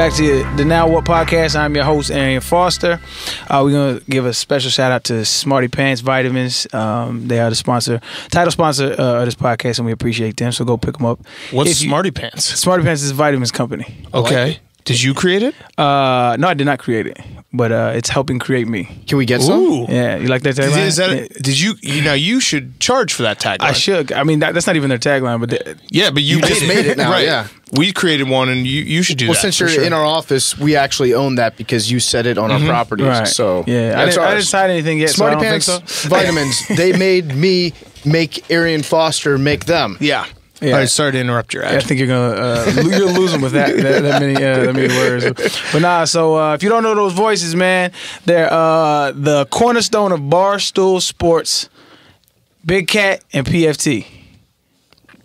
Welcome back to the Now What podcast. I'm your host, Arian Foster. Uh, we're going to give a special shout out to Smarty Pants Vitamins. Um, they are the sponsor, title sponsor uh, of this podcast, and we appreciate them. So go pick them up. What's If you- Smarty Pants? Smarty Pants is a vitamins company. Okay. Did you create it? Uh, no, I did not create it, but uh, it's helping create me. Can we get some? Ooh. Yeah, you like that Is, tagline? is that Yeah. did you you know you should charge for that tagline? I should. I mean, that, that's not even their tagline, but they, Yeah, but you, You just made made it now, right? yeah. we created one, and you you should do Well, that. Well, since you're sure. in our office, we actually own that because you said it on our properties. right. So yeah, I didn't, I didn't sign anything yet. Smarty so I don't Pants think so. vitamins. They made me make Arian Foster make them. yeah. Yeah. Right, sorry to interrupt your ad. I think you're gonna uh, you're losing with that that, that many uh, that many words. But nah, so uh, if you don't know those voices, man, they're uh, the cornerstone of Barstool Sports, Big Cat and PFT.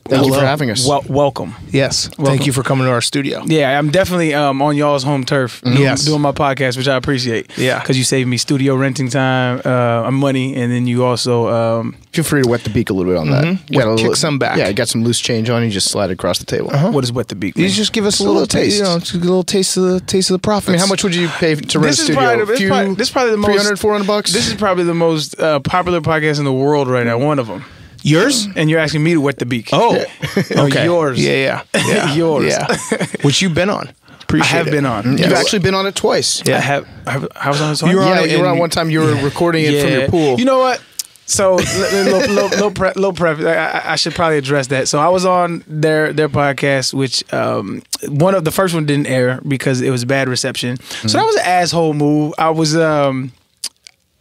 Thank you for having us. Wel- welcome. yes, Welcome. thank you for coming to our studio. Yeah, I'm definitely um, on y'all's home turf. doing- Yes. doing my podcast, which I appreciate. Yeah. because you saved me studio renting time, uh, money, and then you also um, Feel free to wet the beak a little bit on that. You got a Kick little- some back. Yeah, you got some loose change on. You just slide it across the table. what is wet the beak? You just give us a a little, little taste, taste. you know, just a little taste of the taste of the profits. I mean, how much would you pay to rent This a is studio? probably A this few- probably- this is probably the most- 300, 400 bucks. This is probably the most uh, popular podcast in the world right now. One of them. Yours? And you're asking me to wet the beak. Oh, okay. yours. Yeah, yeah, yeah. Yours. Yeah. Which you've been on. I have it. been on. You've Yes. actually been on it twice. I have. I, have, I was on this one. You were on Yeah, it you were on one time. You were recording it from your pool. You know what? So, little, little, little, pre- prep. I, I- I should probably address that. So, I was on their their podcast, which um, one of the first one didn't air because it was bad reception. So that was an asshole move. I was um,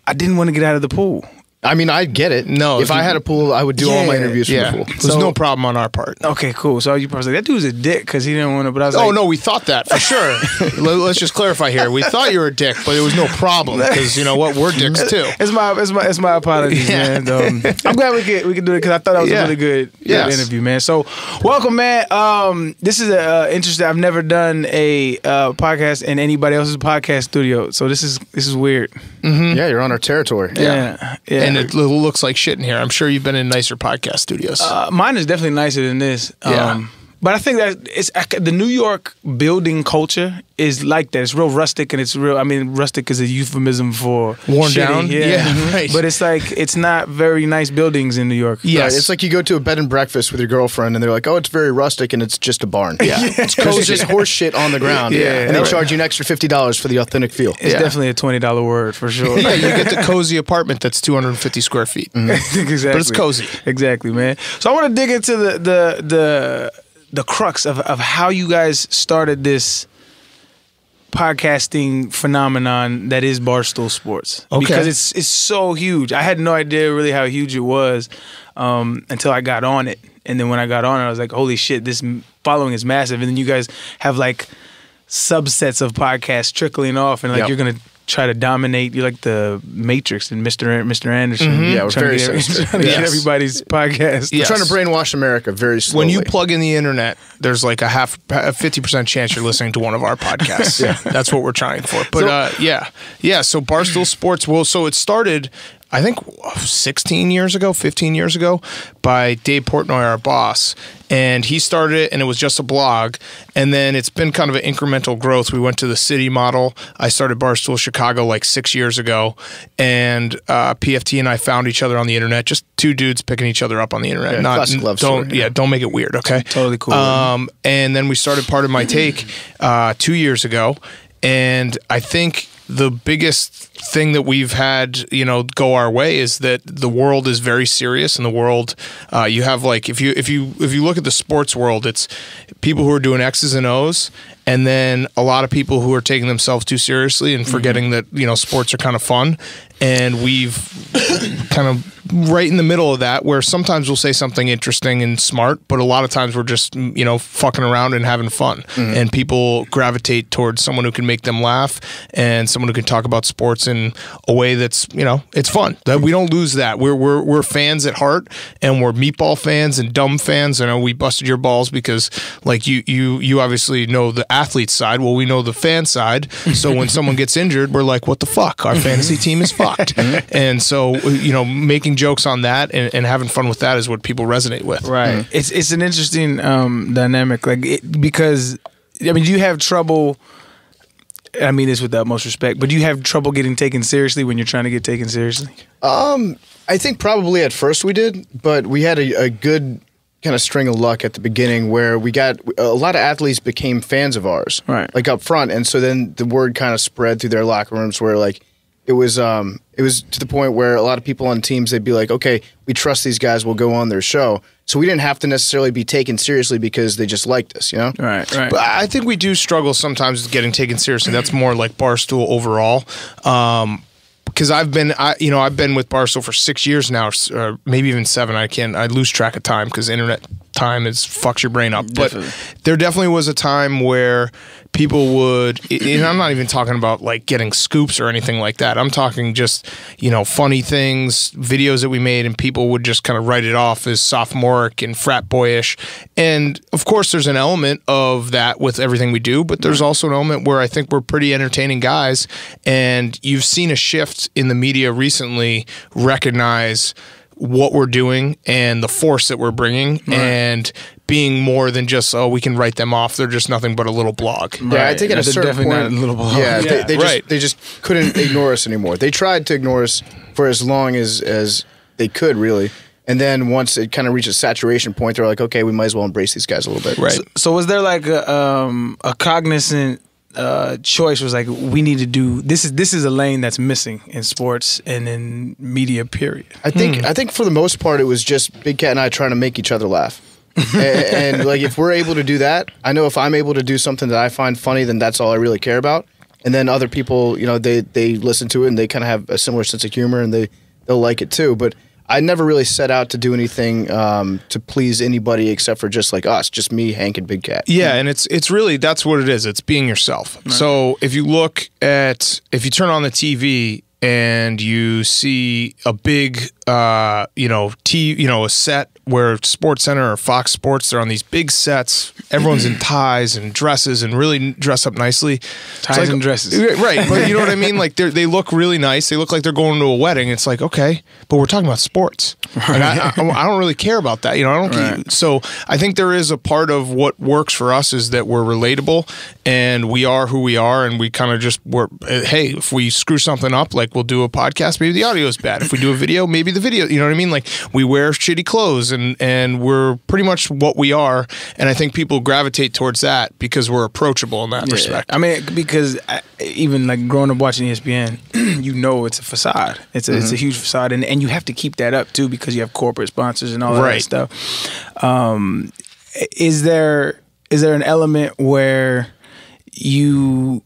I didn't want to get out of the pool. I mean, I get it. No, if I had a pool, I would do all my Yeah, interviews from Yeah, the pool. there's So- no problem on our part. Okay, cool. So you probably like that dude's a dick because he didn't want to. But I was Oh like, no, we thought that for sure. Let- Let's just clarify here. We thought you were a dick, but it was no problem because you know what, we're dicks too. It's my it's my it's my apologies, Yeah. man. Um, I'm glad we could we could do it because I thought that was Yeah. a really good, good interview, man. So welcome, man. Um, this is a uh, interesting. I've never done a uh, podcast in anybody else's podcast studio, so this is this is weird. Yeah, you're on our territory. Yeah, yeah. And it looks like shit in here. I'm sure you've been in nicer podcast studios. uh, mine is definitely nicer than this. Yeah. Um, but I think that it's the New York building culture is like that. It's real rustic and it's real. I mean, rustic is a euphemism for Worn shitty, down? Yeah, Yeah, Mhm. right. But it's like it's not very nice buildings in New York. yes, Right, It's like you go to a bed and breakfast with your girlfriend, and they're like, "Oh, it's very rustic, and it's just a barn." Yeah. it's There's just horse shit on the ground. Yeah, and they right. charge you an extra fifty dollars for the authentic feel. It's Yeah. definitely a twenty dollar word for sure. yeah, you get the cozy apartment that's 250 square feet. exactly. But it's cozy. Exactly, man. So I want to dig into the the the the crux of of how you guys started this podcasting phenomenon that is Barstool Sports. Okay. Because it's it's so huge. I had no idea really how huge it was um, until I got on it. And then when I got on it, I was like, holy shit, this following is massive. And then you guys have like subsets of podcasts trickling off and like Yep. you're gonna try to dominate you're like the matrix and mr An- mr anderson Yeah, we're trying very to get, trying to get everybody's podcast Yeah. We're trying to brainwash America very slowly. When you plug in the internet, there's like a half, a 50% chance you're listening to one of our podcasts. yeah. That's what we're trying for. But So- uh, yeah, yeah. So Barstool Sports, well, so it started, I think 16 years ago, 15 years ago by Dave Portnoy, our boss. And he started it and it was just a blog. And then it's been kind of an incremental growth. We went to the city model. I started Barstool Chicago like six years ago. And uh, PFT and I found each other on the internet, just two dudes picking each other up on the internet. Yeah, Not, classic love don't, story, yeah, don't make it weird, okay? Totally cool. Um, and then we started Pardon My Take uh, two years ago, and I think the biggest thing that we've had, you know, go our way is that the world is very serious, and the world, uh, you have like if you if you if you look at the sports world, it's people who are doing X's and O's, and then a lot of people who are taking themselves too seriously and forgetting that you know sports are kind of fun, and we've kind of right in the middle of that where sometimes we'll say something interesting and smart but a lot of times we're just mm, you know fucking around and having fun. Mm-hmm. And people gravitate towards someone who can make them laugh and someone who can talk about sports in a way that's you know it's fun. That we don't lose that. We're we're, we're fans at heart and we're meatball fans and dumb fans. I know we busted your balls because like you you you obviously know the athlete side. Well we know the fan side. So when someone gets injured we're like what the fuck? Our fantasy team is fucked mm-hmm. and so you know making jokes on that and, and having fun with that is what people resonate with Right. Mm-hmm. It's it's an interesting um, dynamic, like it, because I mean, do you have trouble? I mean this with the utmost respect, but do you have trouble getting taken seriously when you're trying to get taken seriously? Um, I think probably at first we did, but we had a, a good kind of string of luck at the beginning where we got a lot of athletes became fans of ours, Right. Like up front, and so then the word kind of spread through their locker rooms where like it was um it was to the point where a lot of people on teams they'd be like, okay, we trust these guys, we'll go on their show, so we didn't have to necessarily be taken seriously because they just liked us, you know? Right, right. But I think we do struggle sometimes with getting taken seriously. That's more like Barstool overall. Um, because I've been, I, you know, I've been with Barstool for six years now, or maybe even seven. I can't I lose track of time because internet time is fucks your brain up. Definitely. But there definitely was a time where people would, and I'm not even talking about like getting scoops or anything like that. I'm talking just, you know, funny things, videos that we made, and people would just kind of write it off as sophomoric and frat boyish. And of course, there's an element of that with everything we do, but there's also an element where I think we're pretty entertaining guys. And you've seen a shift in the media recently recognize what we're doing and the force that we're bringing and being more than just oh we can write them off they're just nothing but a little blog Yeah, I Right. think at a certain definitely point, not a little ball. yeah, they, Yeah, they right. just they just couldn't ignore us anymore. They tried to ignore us for as long as as they could, really. And then once it kind of reached a saturation point, they're like, okay, we might as well embrace these guys a little bit. right So was there like a um a cognizant uh choice was like we need to do this is this is a lane that's missing in sports and in media period. I think Hmm. I think for the most part, it was just Big Cat and I trying to make each other laugh. And, and like if we're able to do that, I know if I'm able to do something that I find funny, then that's all I really care about. And then other people, you know, they they listen to it and they kind of have a similar sense of humor and they they'll like it too. But I never really set out to do anything um, to please anybody except for just like us, just me, Hank, and Big Cat. Yeah, and it's it's really that's what it is. It's being yourself. So if you look at if you turn on the TV and you see a big uh, you know, T you know, a set where Sports Center or Fox Sports they're on these big sets. Everyone's in ties and dresses and really dress up nicely. Ties and dresses. Right, but you know what I mean? Like they they look really nice. They look like they're going to a wedding. It's like, okay, but we're talking about sports. Like, I, I, I don't really care about that. You know, I don't Right. so I think there is a part of what works for us is that we're relatable and we are who we are, and we kind of just we're uh, hey, if we screw something up, like we'll do a podcast, maybe the audio is bad. If we do a video, maybe the video, you know what I mean? Like we wear shitty clothes and and we're pretty much what we are, and I think people gravitate towards that because we're approachable in that respect. I mean, because I, even like growing up watching ESPN, you know it's a facade. It's a, it's Mm-hmm. a huge facade, and, and you have to keep that up too because you have corporate sponsors and all Right. that stuff. Um, is there is there an element where you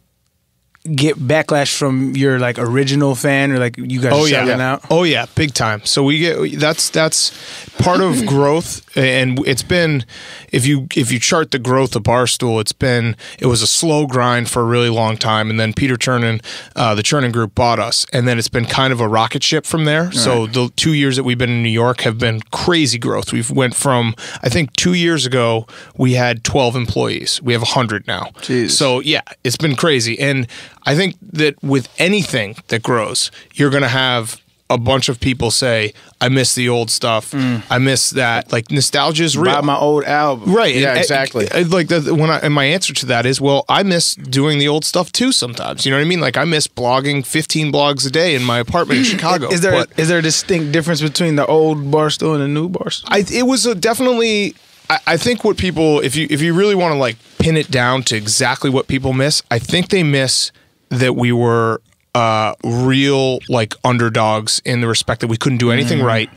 get backlash from your like original fan or like you guys Oh yeah, shouting out? oh yeah, big time. So we get that's that's part of growth, and it's been if you if you chart the growth of Barstool, it's been it was a slow grind for a really long time, and then Peter Chernin, uh, the Chernin Group, bought us, and then it's been kind of a rocket ship from there. So the two years that we've been in New York have been crazy growth. We've went from I think two years ago we had twelve employees, we have hundred now. Jeez. So yeah, it's been crazy. And I think that with anything that grows, you're going to have a bunch of people say, I miss the old stuff. Mm. I miss that. Like nostalgia is real. Buy my old album. Right. Yeah, and- exactly. and- like the, when I, and my answer to that is, well, I miss doing the old stuff too. Sometimes, you know what I mean? Like I miss blogging 15 blogs a day in my apartment in Chicago. Is there But- is there a distinct difference between the old Barstool and the new Barstool? I it was a definitely. I, I think what people, if you if you really want to like pin it down to exactly what people miss, I think they miss that we were uh, real like underdogs in the respect that we couldn't do anything right.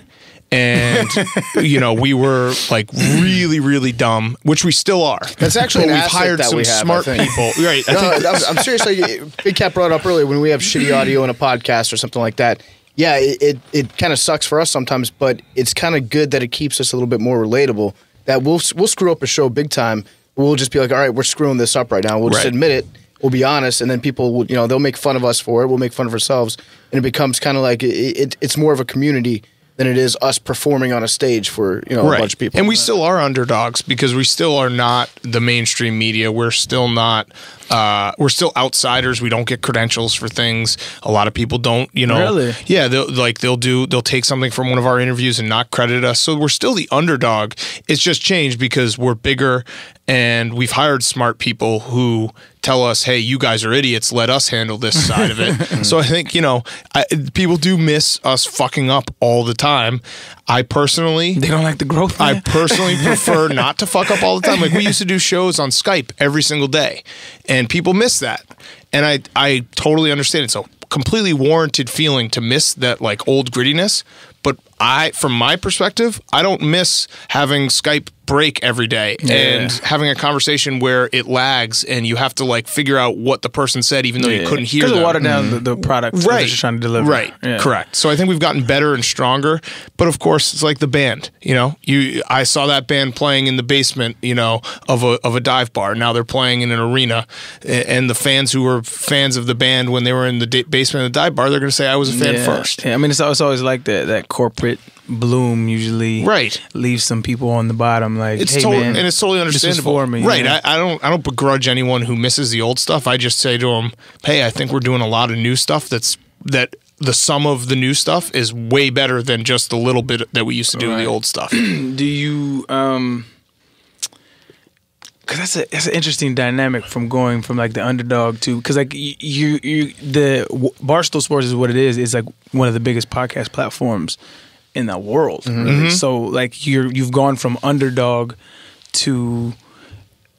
And you know we were like really, really dumb, which we still are. That's actually But an we've asset hired that some we have, smart people, right? I No, think I'm, I'm seriously. Big Cat brought up earlier when we have shitty audio in a podcast or something like that. Yeah, it it, it kind of sucks for us sometimes, but it's kind of good that it keeps us a little bit more relatable. That we'll we'll screw up a show big time. We'll just be like, all right, we're screwing this up right now. We'll just Right. admit it. We'll be honest, and then people will, you know, they'll make fun of us for it. We'll make fun of ourselves, and it becomes kind of like it, it, it's more of a community than it is us performing on a stage for you know a bunch of people. And we still are underdogs because we still are not the mainstream media. We're still not. Uh, we're still outsiders. We don't get credentials for things. A lot of people don't. You know. Really? Yeah. They'll like they'll do. They'll take something from one of our interviews and not credit us. So we're still the underdog. It's just changed because we're bigger and we've hired smart people who tell us, "Hey, you guys are idiots. Let us handle this side of it." so I think you know, I, people do miss us fucking up all the time. I personally, They don't like the growth. I personally prefer not to fuck up all the time. Like we used to do shows on Skype every single day, and people miss that. And I I totally understand. It's a completely warranted feeling to miss that like old grittiness. But I, from my perspective, I don't miss having Skype break every day and having a conversation where it lags and you have to like figure out what the person said even though you couldn't hear because water it watered down the, the product right. you're trying to deliver. right. Yeah. correct. So i think we've gotten better and stronger but of course it's like the band you know? You i saw that band playing in the basement you know of a of a dive bar. Now they're playing in an arena and the fans who were fans of the band when they were in the da- basement of the dive bar they're going to say i was a fan yeah. first. Yeah, I mean, it's, al- it's always like that. That corporate bloom usually Right. leaves some people on the bottom. Like, it's hey man, and it's totally understandable for me. right yeah. I, I don't i don't begrudge anyone who misses the old stuff i just say to them hey i think we're doing a lot of new stuff that's that the sum of the new stuff is way better than just the little bit that we used to do in the old stuff do you um because that's a that's an interesting dynamic from going from like the underdog to because like you, you you the barstool sports is what it is it's like one of the biggest podcast platforms in the world mm-hmm. really. Mm-hmm. so like you're you've gone from underdog to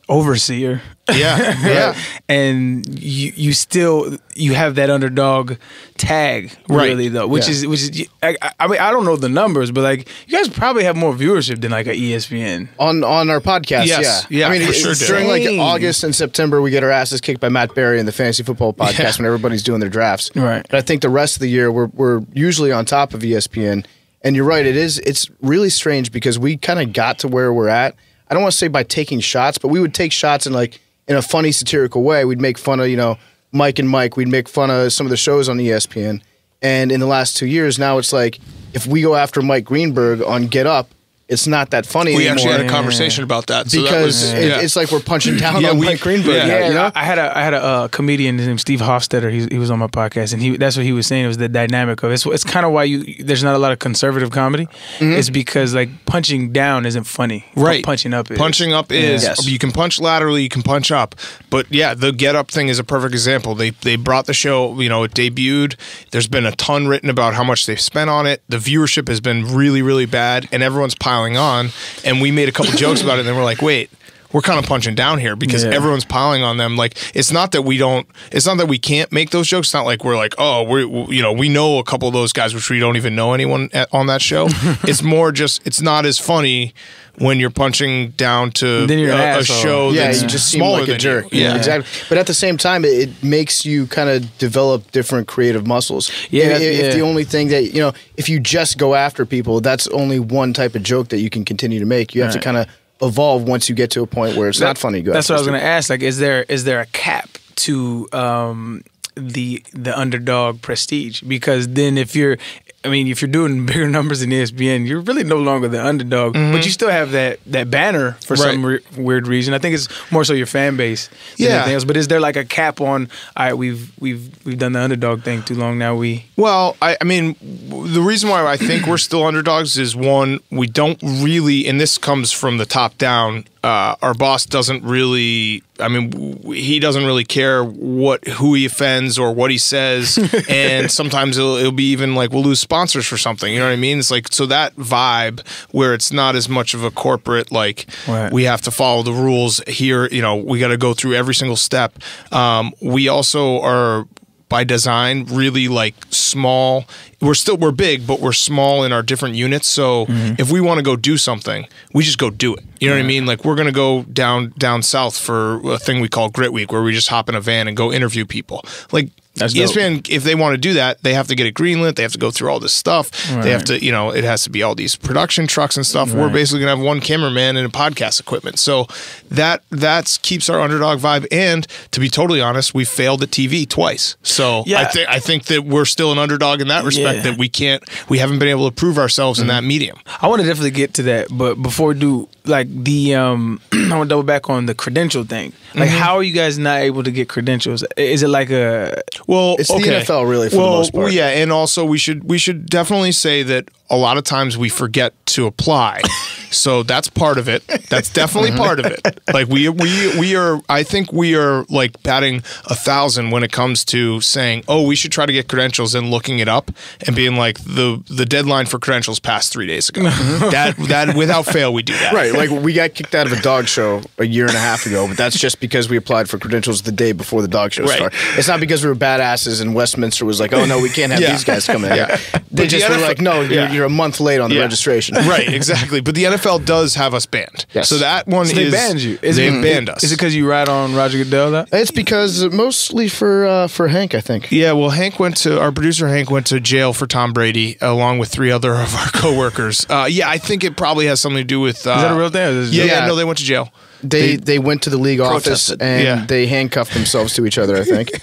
overseer yeah yeah and you you still you have that underdog tag Right. really though which Yeah. is which is I, I- mean I don't know the numbers but like you guys probably have more viewership than like a ESPN on on our podcast. Yes. yeah, Yeah, I mean, it's sure during like August and September, we get our asses kicked by Matt Berry in the fantasy football podcast Yeah. when everybody's doing their drafts. Right. But I think the rest of the year, we're we're usually on top of ESPN. And you're right, it is. It's really strange because we kind of got to where we're at. I don't want to say by taking shots, but we would take shots in like in a funny, satirical way. We'd make fun of you know Mike and Mike. We'd make fun of some of the shows on ESPN. And in the last two years, now it's like if we go after Mike Greenberg on Get Up, it's not that funny we anymore actually had a Yeah. conversation about that so that because was, it, yeah. it's like we're punching down Yeah, on we- Mike Greenberg. yeah. Yeah, you know? I had a I had a uh, comedian named Steve Hofstetter. He he was on my podcast, and he that's what he was saying. It was the dynamic of it. it's it's kind of why you there's not a lot of conservative comedy. It's because like punching down isn't funny. right punching up is. punching up is Yes. you can punch laterally you can punch up but yeah the get up thing is a perfect example they they brought the show you know it debuted there's been a ton written about how much they've spent on it the viewership has been really really bad and everyone's piling on and we made a couple jokes about it and then we're like wait we're kind of punching down here because Yeah. everyone's piling on them. Like it's not that we don't. It's not that we can't make those jokes. It's not like we're like, oh, we are you know we know a couple of those guys, which we don't even know anyone at, on that show. it's more just it's not as funny when you're punching down to Then you're a, a show yeah, that's you just seem smaller like a jerk. You. Yeah, exactly. But at the same time, it, it makes you kind of develop different creative muscles. Yeah, if, if the only thing that you know, if you just go after people, that's only one type of joke that you can continue to make. You have Right. to kind of evolve once you get to a point where it's not funny. Go That's what I was going to ask. Like, is there is there a cap to um, the the underdog prestige? Because then, if you're, I mean, if you're doing bigger numbers than E ESPN, you're really no longer the underdog, but mm-hmm. you still have that that banner for some re- weird reason. I think it's more so your fan base than Yeah. anything else. But is there like a cap on? All right, we've we've we've done the underdog thing too long now. We Well, I, I mean, the reason why I think we're still underdogs is one, we don't really, and this comes from the top down. Uh, our boss doesn't really. I mean, w- he doesn't really care what who he offends or what he says, and sometimes it'll, it'll be even like we'll lose sponsors for something. You know what I mean? It's like so that vibe where it's not as much of a corporate like Right. we have to follow the rules here. You know, we got to go through every single step. Um, we also are by design really like small. We're still we're big but we're small in our different units so mm-hmm. if we want to go do something we just go do it. You know what i mean? Like we're gonna go down down south for a thing we call grit week where we just hop in a van and go interview people. Like That's dope. ESPN, if they want to do that, they have to get it greenlit. They have to go through all this stuff. They have to, you know, it has to be all these production trucks and stuff. We're basically gonna have one cameraman and a podcast equipment. So that that's keeps our underdog vibe. And to be totally honest, we failed at TV twice. So I Yeah. think I think that we're still an underdog in that respect. Yeah. That we can't, we haven't been able to prove ourselves in mm-hmm. that medium. I want to definitely get to that, but before we do, like the um, I want to double back on the credential thing. Like, how are you guys not able to get credentials? Is it like a Well, It's the. NFL really for the most part. Yeah, and also we should we should definitely say that a lot of times we forget to apply. So that's part of it. That's definitely Mm-hmm. part of it. Like we we we are. I think we are like batting a thousand when it comes to saying, oh, we should try to get credentials and looking it up and being like the the deadline for credentials passed three days ago. that that without fail we do that. Right, like we got kicked out of a dog show a year and a half ago, but that's just because we applied for credentials the day before the dog show Right. started. It's not because we were badasses and Westminster was like, "Oh no, we can't have Yeah. these guys come in." Yeah. They But just the were like, "No, you're, you're a month late on the Yeah. registration." Right, exactly. But the NFL does have us banned. Yes. So that one So they is banned you. Is they it, banned us. Is it because you ride on Roger Goodell? That? It's because mostly for uh, for Hank, I think. Yeah, well, Hank went to our producer. Hank went to jail for Tom Brady, along with three other of our coworkers. Uh, yeah, I think it probably has something to do with. Uh, Is that a real thing? is Yeah, yeah, Yeah. no, they went to jail. They they went to the league office and Yeah. they handcuffed themselves to each other. I think.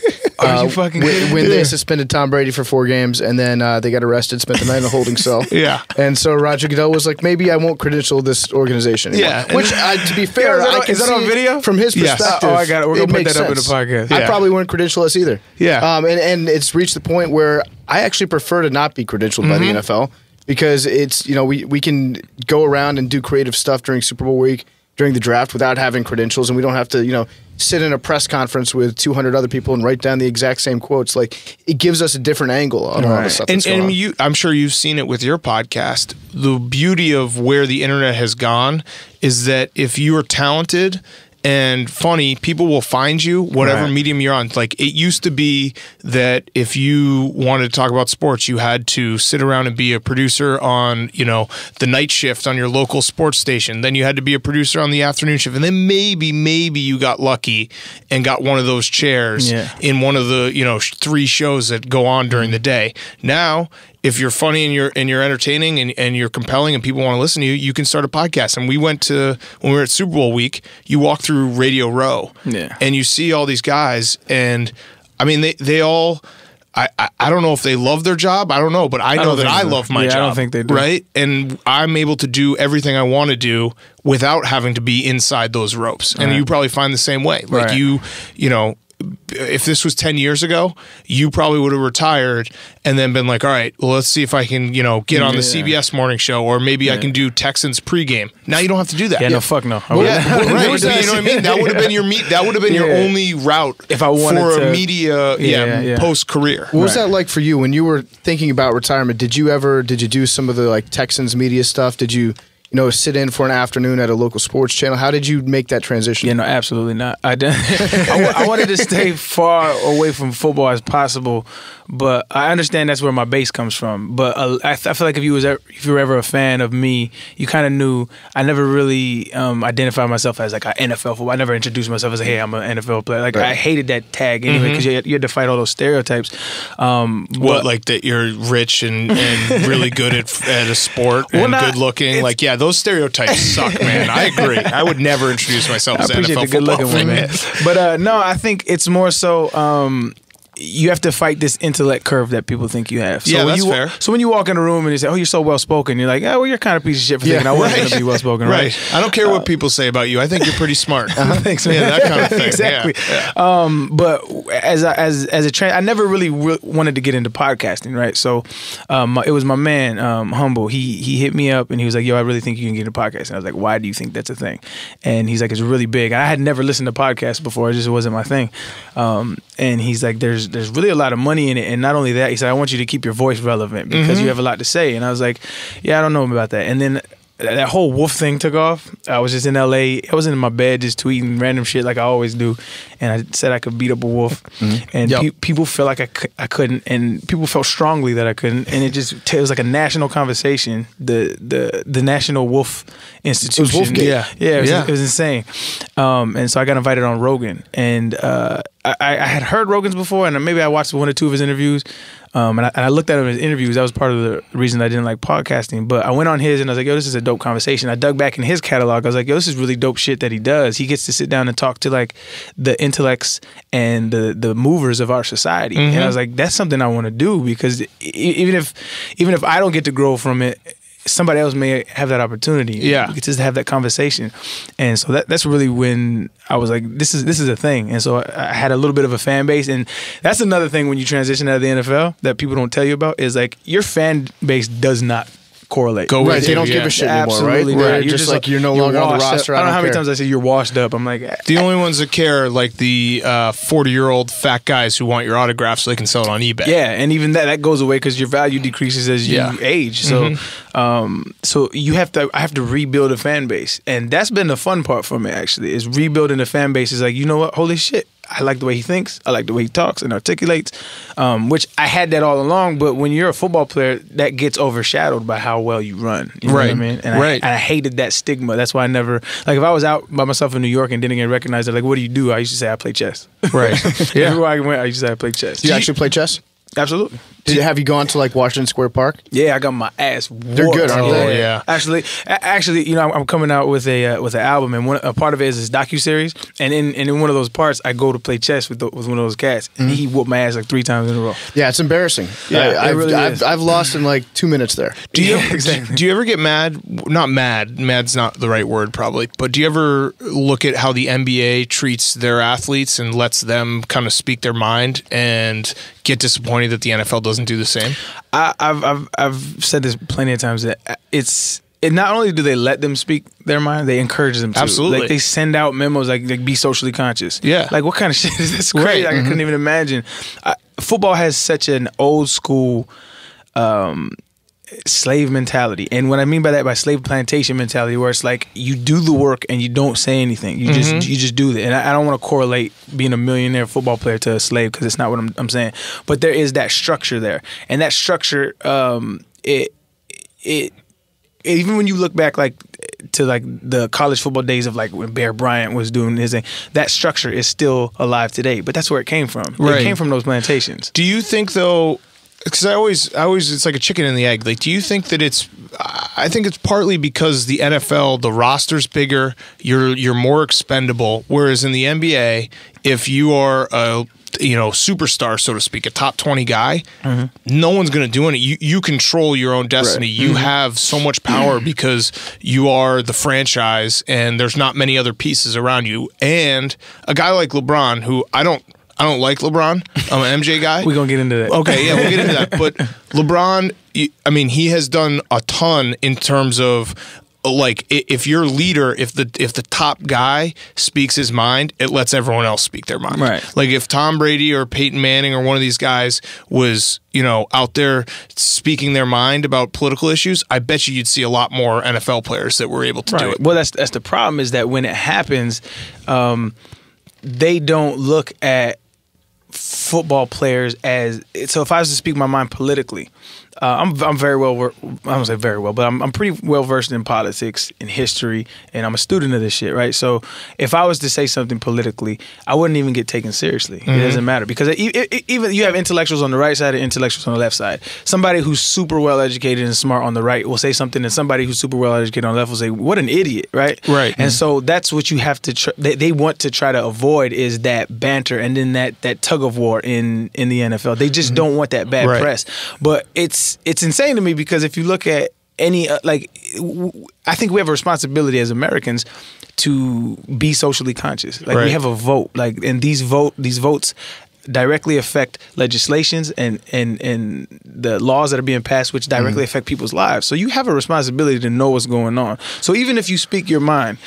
Are you fucking when, when Yeah. they suspended Tom Brady for four games and then uh, they got arrested, spent the night in a holding cell. Yeah. And so Roger Goodell was like, maybe I won't credential this organization anymore. Yeah. Which, uh, to be fair, is that I on- can is that on video? From his Yes. perspective. Oh, I got it. We're gonna put makes that up in the sense. podcast. I probably wouldn't credential us either. Yeah. Um, and, and it's reached the point where I actually prefer to not be credentialed by Mm-hmm. the NFL because it's, you know, we, we can go around and do creative stuff during Super Bowl week, during the draft without having credentials, and we don't have to, you know, sit in a press conference with 200 other people and write down the exact same quotes. Like, it gives us a different angle on all the stuff And, that's going on. and you, I'm sure you've seen it with your podcast. The beauty of where the internet has gone is that if you are talented and funny, people will find you, whatever Right. medium you're on. Like it used to be that if you wanted to talk about sports, you had to sit around and be a producer on, you know, the night shift on your local sports station. Then you had to be a producer on the afternoon shift. And then maybe, maybe you got lucky and got one of those chairs Yeah. in one of the, you know, three shows that go on during the day. Now, if you're funny and you're and you're entertaining and, and you're compelling and people want to listen to you, you can start a podcast. And we went to when we were at Super Bowl week, you walk through Radio Row, Yeah. and you see all these guys, and I mean they they all. I, I, I don't know if they love their job. I don't know, but I know don't that I love my Yeah, I job. don't think they do. Right, and I'm able to do everything I want to do without having to be inside those ropes. And Right. you probably find the same way. Like Right. you, you know, if this was 10 years ago, you probably would have retired and then been like, all right, well, let's see if I can, you know, get on the CBS morning show or maybe I can do Texans pregame. Now you don't have to do that. Yeah, no, fuck no. I Yeah, right. that? you know what I mean? That would have been your meet. That would have been your only route If I wanted for a to- media, yeah, Yeah, yeah. post career. What was Right. that like for you when you were thinking about retirement? Did you ever did you do some of the like Texans media stuff? Did you you know sit in for an afternoon at a local sports channel? How did you make that transition? Yeah, no, absolutely not. I, I, I wanted to stay far away from football as possible, but I understand that's where my base comes from. But uh, I, I feel like if you was ever, if you were ever a fan of me, you kind of knew. I never really um, identified myself as like an NFL football. I never introduced myself as hey, I'm an NFL player. Like I hated that tag anyway because you, had- you had to fight all those stereotypes. Um, What, like that you're rich and, and really good at, at a sport Well, and not- good looking? Like, yeah, those stereotypes suck, man. I agree. I would never introduce myself I as an NFL the good football looking one, man. But uh, no, I think it's more so. Um, you have to fight this intellect curve that people think you have. So Yeah, when that's you, fair. So when you walk in a room and they say, "Oh, you're so well spoken," you're like, "Oh, well, you're kind of a piece of shit for thinking I wasn't going to be well spoken." Right. Right. I don't care what people say about you. I think you're pretty smart. Thanks, man. Yeah, that kind of thing. exactly. Yeah. Um, but as a, as as a train, I never really re- wanted to get into podcasting, right? So, um, it was my man, um, humble. He he hit me up and he was like, "Yo, I really think you can get into podcasting." I was like, "Why do you think that's a thing?" And he's like, "It's really big." I had never listened to podcasts before; it just wasn't my thing. Um, and he's like, "There's there's really a lot of money in it, and not only that, he said, I want you to keep your voice relevant because you have a lot to say." And I was like, "Yeah, I don't know about that." And then that whole wolf thing took off. I was just in LA. I was in my bed just tweeting random shit like I always do, and I said I could beat up a wolf, and Yep. pe- people felt like I, I couldn't, and people felt strongly that I couldn't, and it just it was like a national conversation. The the the National Wolf Institution. Wolfgate. Yeah, yeah, it was, Yeah. it was insane. Um, and so I got invited on Rogan, and uh, I, I had heard Rogan's before, and maybe I watched one or two of his interviews. Um, and, I, and I looked at him in his interviews. That was part of the reason I didn't like podcasting. But I went on his and I was like, yo, this is a dope conversation. I dug back in his catalog. I was like, yo, this is really dope shit that he does. He gets to sit down and talk to like the intellects and the the movers of our society. And I was like, that's something I want to do because even if even if I don't get to grow from it, somebody else may have that opportunity. Yeah. Get to have that conversation. And so that that's really when I was like, this is this is a thing. And so I, I had a little bit of a fan base. And that's another thing when you transition out of the NFL that people don't tell you about is like your fan base does not correlate. Go Right, with they you, don't give yeah. a shit anymore, Absolutely right? You're just like you're no longer on the washed up. roster, I I don't know don't how many care. times I say you're washed up. I'm like, The eh. only ones that care are like the uh, forty-year-old fat guys who want your autograph so they can sell it on eBay. Yeah, and even that that goes away because your value decreases as you Yeah. age. So, mm-hmm. um, so you have to I have to rebuild a fan base, and that's been the fun part for me actually is rebuilding the fan base. Is like you know what, holy shit. I like the way he thinks. I like the way he talks and articulates, um, which I had that all along. But when you're a football player, that gets overshadowed by how well you run. You know what I Right. mean? And Right. I, and I hated that stigma. That's why I never like if I was out by myself in New York and didn't get recognized. Like, "What do you do?" I used to say, "I play chess." Right. yeah. Everywhere I went, I used to say, "I play chess." Do you actually play chess? Absolutely. Did, have you gone to like Washington Square Park? Yeah, I got my ass. Whooped. They're good, aren't they? Oh, yeah. Actually, actually, you know, I'm- I'm coming out with a uh, with an album, and one a part of it is this docu series, and in and in one of those parts, I go to play chess with the, with one of those cats, and he whooped my ass like three times in a row. Yeah, it's embarrassing. Yeah, I, it I've, really I've, is. I've lost in like two minutes there. Do you Yeah, exactly. do you ever get mad? Not mad. Mad's not the right word, probably. But do you ever look at how the NBA treats their athletes and lets them kind of speak their mind and get disappointed that the NFL doesn't do the same? I, I've I've I've said this plenty of times that it's. It not only do they let them speak their mind, they encourage them to. Absolutely. Like they send out memos like, like be socially conscious. Yeah. Like what kind of shit is this? Crazy. Right. Like, I couldn't even imagine. I, football has such an old school um, slave mentality. And what I mean by that, by slave plantation mentality, where it's like you do the work and you don't say anything. You just you just do it. And I, I don't want to correlate being a millionaire football player to a slave because it's not what I'm, I'm saying. But there is that structure there, and that structure, um, it it even when you look back like to like the college football days of like when Bear Bryant was doing his thing, that structure is still alive today. But that's where it came from. Right. It came from those plantations. Do you think though? Because I always, I always, it's like a chicken and the egg. Like, do you think that it's? I think it's partly because the NFL, the roster's bigger. You're you're more expendable. Whereas in the NBA, if you are a you know superstar, so to speak, a top twenty guy, mm-hmm. no one's going to do anything. You you control your own destiny. You mm-hmm. have so much power because you are the franchise, and there's not many other pieces around you. And a guy like LeBron, who I don't. I don't like LeBron. I'm an MJ guy. We're gonna get into that. Okay, yeah, we'll get into that. But LeBron, I mean, he has done a ton in terms of like if your leader, if the if the top guy speaks his mind, it lets everyone else speak their mind. Right. Like if Tom Brady or Peyton Manning or one of these guys was, you know, out there speaking their mind about political issues, I bet you you'd see a lot more NFL players that were able to do it. Well, that's that's the problem is that when it happens, um, they don't look at football players as so. If I was to speak my mind politically, uh, I'm I'm very well. I don't say very well, but I'm I'm pretty well versed in politics, in history, and I'm a student of this shit, right? So if I was to say something politically, I wouldn't even get taken seriously. It mm-hmm. doesn't matter because e- e- even you have intellectuals on the right side and intellectuals on the left side. Somebody who's super well educated and smart on the right will say something, and somebody who's super well educated on the left will say, "What an idiot!" Right? Right. And mm-hmm. so that's what you have to. Tr- they, they want to try to avoid is that banter and then that that tug of war in in the NFL. They just mm-hmm. don't want that bad Right. press. But it's it's insane to me because if you look at any uh, like I think we have a responsibility as Americans to be socially conscious. Like Right. we have a vote. Like and these vote these votes directly affect legislations and and and the laws that are being passed which directly affect people's lives so you have a responsibility to know what's going on so even if you speak your mind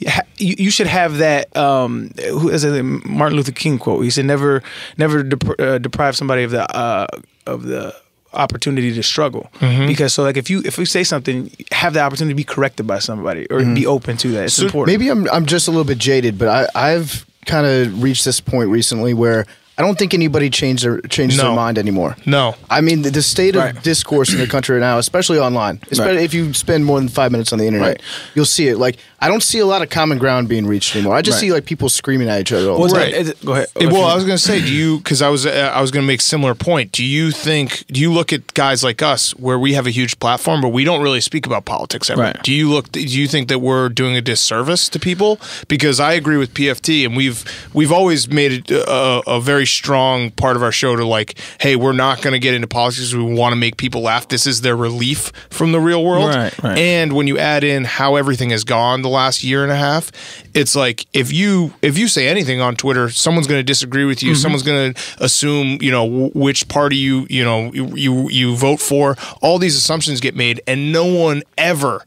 you, you you should have that um who is it martin luther king quote he said never never dep- uh, deprive somebody of the uh of the opportunity to struggle. Mm-hmm. Because so like if you if you say something have the opportunity to be corrected by somebody or mm-hmm. be open to that. It's So important. Maybe I'm I'm just a little bit jaded, but I I've kind of reached this point recently where I don't think anybody changed their changes No. their mind anymore. No. I mean the, the state of Right. discourse in the country right now, especially online, especially Right. if you spend more than five minutes on the internet, Right. you'll see it. Like I don't see a lot of common ground being reached anymore. I just Right. see like people screaming at each other. All Well, the time. not- go ahead Eh, Well, I was going to say, do you? Because I was, uh, I was going to make a similar point. Do you think? Do you look at guys like us, where we have a huge platform, but we don't really speak about politics ever? Right. Do you look? Do you think that we're doing a disservice to people? Because I agree with PFT, and we've we've always made it a, a very very strong part of our show to like, hey, we're not going to get into politics. We want to make people laugh. This is their relief from the real world. Right, right. And when you add in how everything has gone the last year and a half, it's like if you if you say anything on Twitter, someone's going to disagree with you. Mm-hmm. Someone's going to assume you know which party you you know you you vote for. All these assumptions get made, and no one ever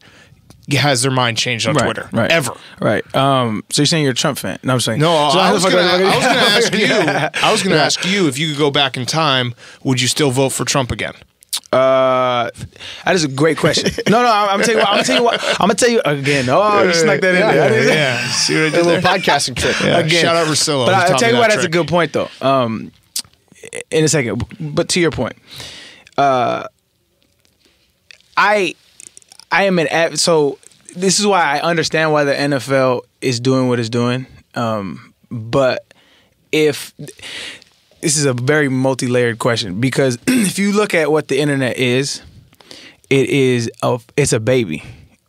has their mind changed on right, Twitter right, ever. Right. Um. So you're saying you're a Trump fan? No, I'm saying No, So I was going fuck- to ask you. I was going to ask you if you could go back in time, would you still vote for Trump again? Uh, that is a great question. No, no, I'm, I'm tell you what. I'm gonna tell you what. I'm gonna tell you again. Oh, you snuck that in there. yeah. See what I A did little there? podcasting trick. Yeah. Again. Shout out Rosillo. But I, will tell you what, that's a good point though. Um, in a second, but to your point, uh, I, I am an ad, so this is why I understand why the NFL is doing what it's doing. Um, but if this is a very multi-layered question because if you look at what the internet is, it is a it's a baby.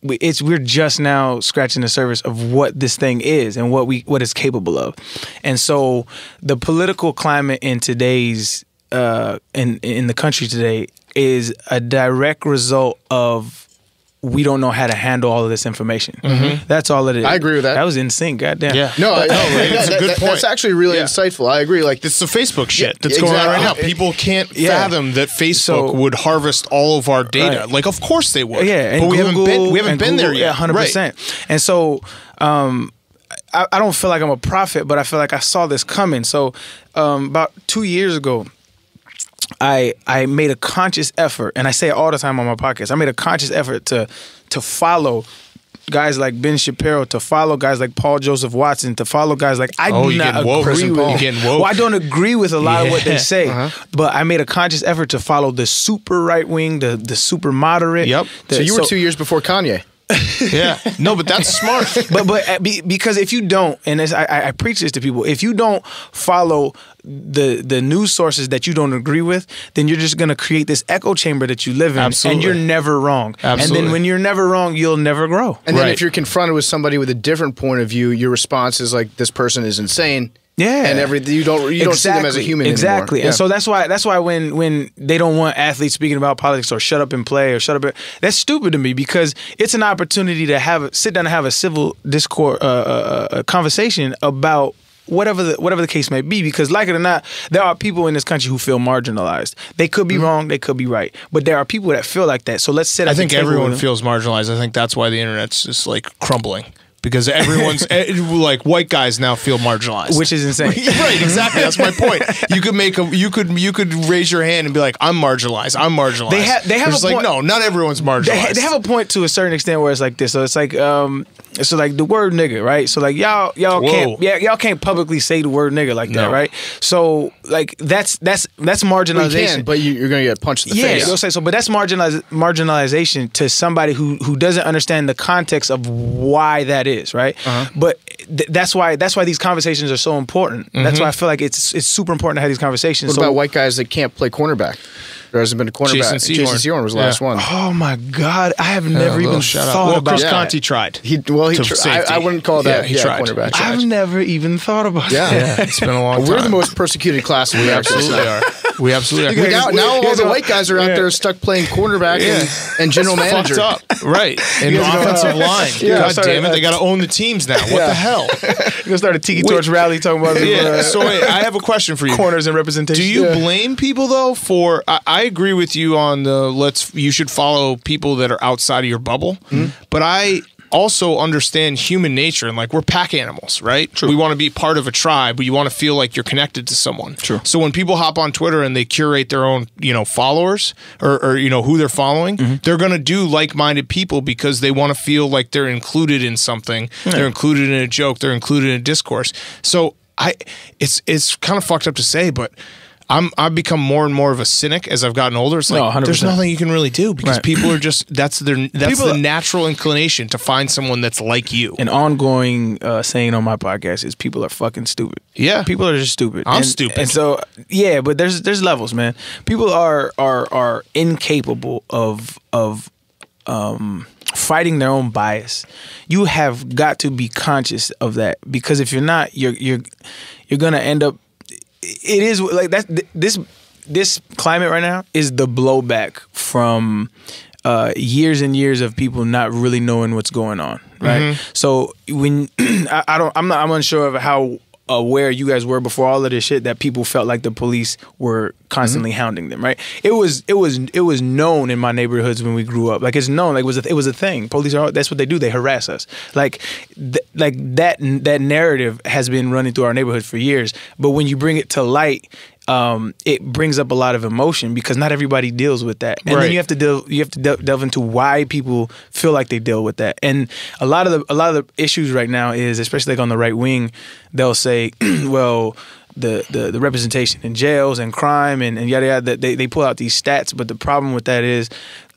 It's we're just now scratching the surface of what this thing is and what we what it's capable of, and so the political climate in today's uh, in in the country today is a direct result of we don't know how to handle all of this information. That's all it is. I agree with that. That was in sync. Goddamn. Yeah. No, I, it's a that- good that- point. That's actually really Yeah. insightful. I agree. Like It's the Facebook shit Yeah, that's going on right now. exactly. People can't Yeah. fathom that Facebook So- would harvest all of our data. Right. Like, of course they would. Yeah, and but we haven't been we haven't and been there yet. Yeah, hundred Right. percent. And so, um, I, I don't feel like I'm a prophet, but I feel like I saw this coming. So, um, about two years ago, I I made a conscious effort, and I say it all the time on my podcast. I made a conscious effort to to follow guys like Ben Shapiro, to follow guys like Paul Joseph Watson, to follow guys like I Oh, do you not getting woke. agree Prison with. Paul. You getting woke. Well, I don't agree with a lot of what they Yeah. say, but I made a conscious effort to follow the super right wing, the the super moderate. Yep. the- so, you were two years before Kanye. Yeah. No, but that's smart. but but uh, because if you don't, and as I, I I preach this to people, if you don't follow the the news sources that you don't agree with, then you're just gonna create this echo chamber that you live in, Absolutely. and you're never wrong. And then when you're never wrong, you'll never grow. And then Right. if you're confronted with somebody with a different point of view, your response is like, "This person is insane." Yeah. and every you don't you don't see them as a human exactly. anymore. And so that's why that's why when when they don't want athletes speaking about politics or shut up and play or shut up, that's stupid to me because it's an opportunity to have sit down and have a civil discourse uh, uh, uh, conversation about. Whatever the whatever the case may be, because like it or not, there are people in this country who feel marginalized. They could be Mm-hmm. wrong, they could be right, but there are people that feel like that. So let's sit. I think everyone feels marginalized. I think that's why the internet's just like crumbling because everyone's eh, like white guys now feel marginalized, which is insane. right, exactly. That's my point. You could make a you could you could raise your hand and be like, I'm marginalized. I'm marginalized. They ha- they have It's a like point- no, not everyone's marginalized. they, ha- they have a point to a certain extent where it's like this. So it's like um so like the word nigga, right? So like y'all y'all Whoa. can't yeah y'all can't publicly say the word nigga like that, No. right? So like that's that's that's you marginalization. can, but you, you're going to get punched in the yeah, face. you'll say so, but that's marginaliz- marginalization to somebody who who doesn't understand the context of why that is, right? Uh-huh. But th- that's why that's why these conversations are so important. That's Mm-hmm. why I feel like it's it's super important to have these conversations. What so, about white guys that can't play cornerback? There hasn't been a cornerback. Jason Sehorn. Jason Sehorn was the Yeah. last one. Oh my God! I have never little even thought Well, about Chris Yeah. Conte tried. He well, he To tr- I, I wouldn't call that Yeah, he yeah, tried. cornerback. I've never even thought about Yeah. that. Yeah, it's been a long time. We're the most persecuted class We absolutely are. We absolutely are. Now, now all the white guys are out yeah. there stuck playing cornerback and, and general manager. Up, right? And offensive line. Yeah, God damn it, they got to own the teams now. What Yeah. the hell? You're gonna start a tiki torch rally talking about Yeah. So wait, I have a question for you. corners and representation. Do you Yeah. blame people though for? I, I agree with you on the let's. You should follow people that are outside of your bubble, Hmm? but I also understand human nature and like we're pack animals, right? We want to be part of a tribe, but you want to feel like you're connected to someone. True. So when people hop on Twitter and they curate their own, you know, followers or, or you know who they're following, Mm-hmm. they're gonna do like-minded people because they want to feel like they're included in something. They're included in a joke. They're included in a discourse. So I, it's it's kind of fucked up to say, but. I'm I've become more and more of a cynic as I've gotten older. It's like No, there's nothing you can really do because Right. people are just that's their that's People- the natural inclination to find someone that's like you. An ongoing uh, saying on my podcast is people are fucking stupid. Yeah. people are just stupid. I'm And- stupid. and so yeah, but there's there's levels, man. People are are are incapable of of um, fighting their own bias. You have got to be conscious of that because if you're not, you're you're you're gonna end up it is like that's this this climate right now is the blowback from uh, years and years of people not really knowing what's going on, right? So when I, I don't, I'm not, I'm unsure of how aware you guys were before all of this shit that people felt like the police were constantly mm-hmm. hounding them, right? It was, it was, it was known in my neighborhoods when we grew up. Like it's known, like it was, a, it was a thing. Police are, that's what they do. They harass us. Like, th- like that, that narrative has been running through our neighborhood for years. But when you bring it to light, um, it brings up a lot of emotion because not everybody deals with that, and Right. then you have to deal, you have to del- delve into why people feel like they deal with that. And a lot of the a lot of the issues right now is, especially like on the right wing, they'll say, well. The, the, the representation in jails and crime and, and yada yada they, they pull out these stats but the problem with that is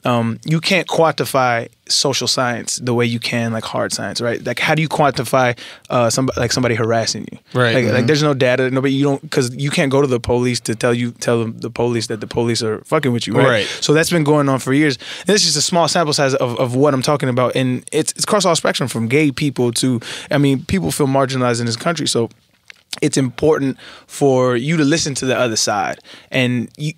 um, you can't quantify social science the way you can like hard science, right? Like how do you quantify uh, somebody like somebody harassing you? Right. Like, Mhm. like there's no data. Nobody you don't because you can't go to the police to tell you tell them the police that the police are fucking with you, right? Right. So that's been going on for years. And this is just a small sample size of, of what I'm talking about, and it's it's across all spectrum from gay people to I mean people feel marginalized in this country, so it's important for you to listen to the other side and you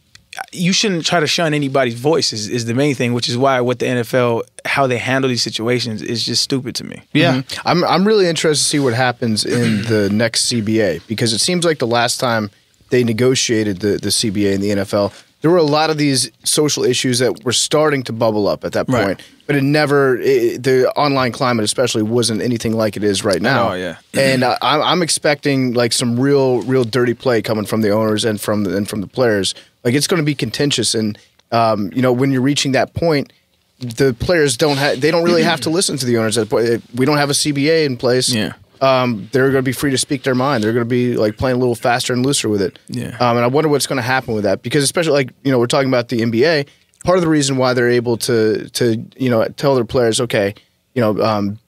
you shouldn't try to shun anybody's voice is, is the main thing which is why what the NFL how they handle these situations is just stupid to me Yeah. Mm-hmm. I'm I'm really interested to see what happens in the next CBA because it seems like the last time they negotiated the, the CBA in the NFL, there were a lot of these social issues that were starting to bubble up at that Right. point, but it never it, the online climate especially wasn't anything like it is right now. all, yeah. and I'm I'm expecting like some real real dirty play coming from the owners and from the, and from the players. Like it's going to be contentious, and um, you know when you're reaching that point the players don't have they don't really have to listen to the owners at the point. We don't have a CBA in place. Yeah. Um, they're going to be free to speak their mind. They're going to be like playing a little faster and looser with it. Yeah. Um, and I wonder what's going to happen with that because especially like you know we're talking about the NBA. Part of the reason why they're able to to you know tell their players, okay, you know, um,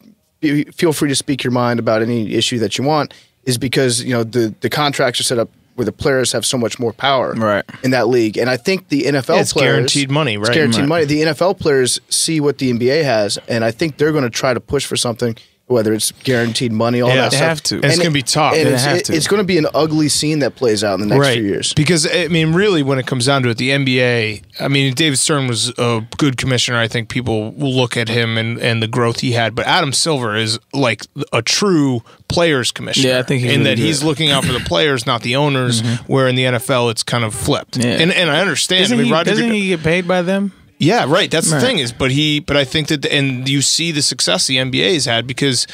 be, feel free to speak your mind about any issue that you want, is because you know the the contracts are set up where the players have so much more power Right. in that league. And I think the NFL It's players guaranteed money, It's right? guaranteed Right. money. The NFL players see what the NBA has, and I think they're going to try to push for something, whether it's guaranteed money, all Yeah. that They stuff. have to. It's gonna be tough. And They it's, have it- to. it's going to be an ugly scene that plays out in the next few years. Because I mean, really, when it comes down to it, the NBA. I mean, David Stern was a good commissioner. I think people will look at him and, and the growth he had. But Adam Silver is like a true players commissioner. Yeah, I think he's in really that he's good. looking out for the players, not the owners. Mm-hmm. Where in the NFL, it's kind of flipped. Yeah. And and I understand. doesn't, I mean, he, Roger doesn't Goodell- he get paid by them yeah, right. That's Right. the thing is, but he, but I think that, the, and you see the success the NBA has had because.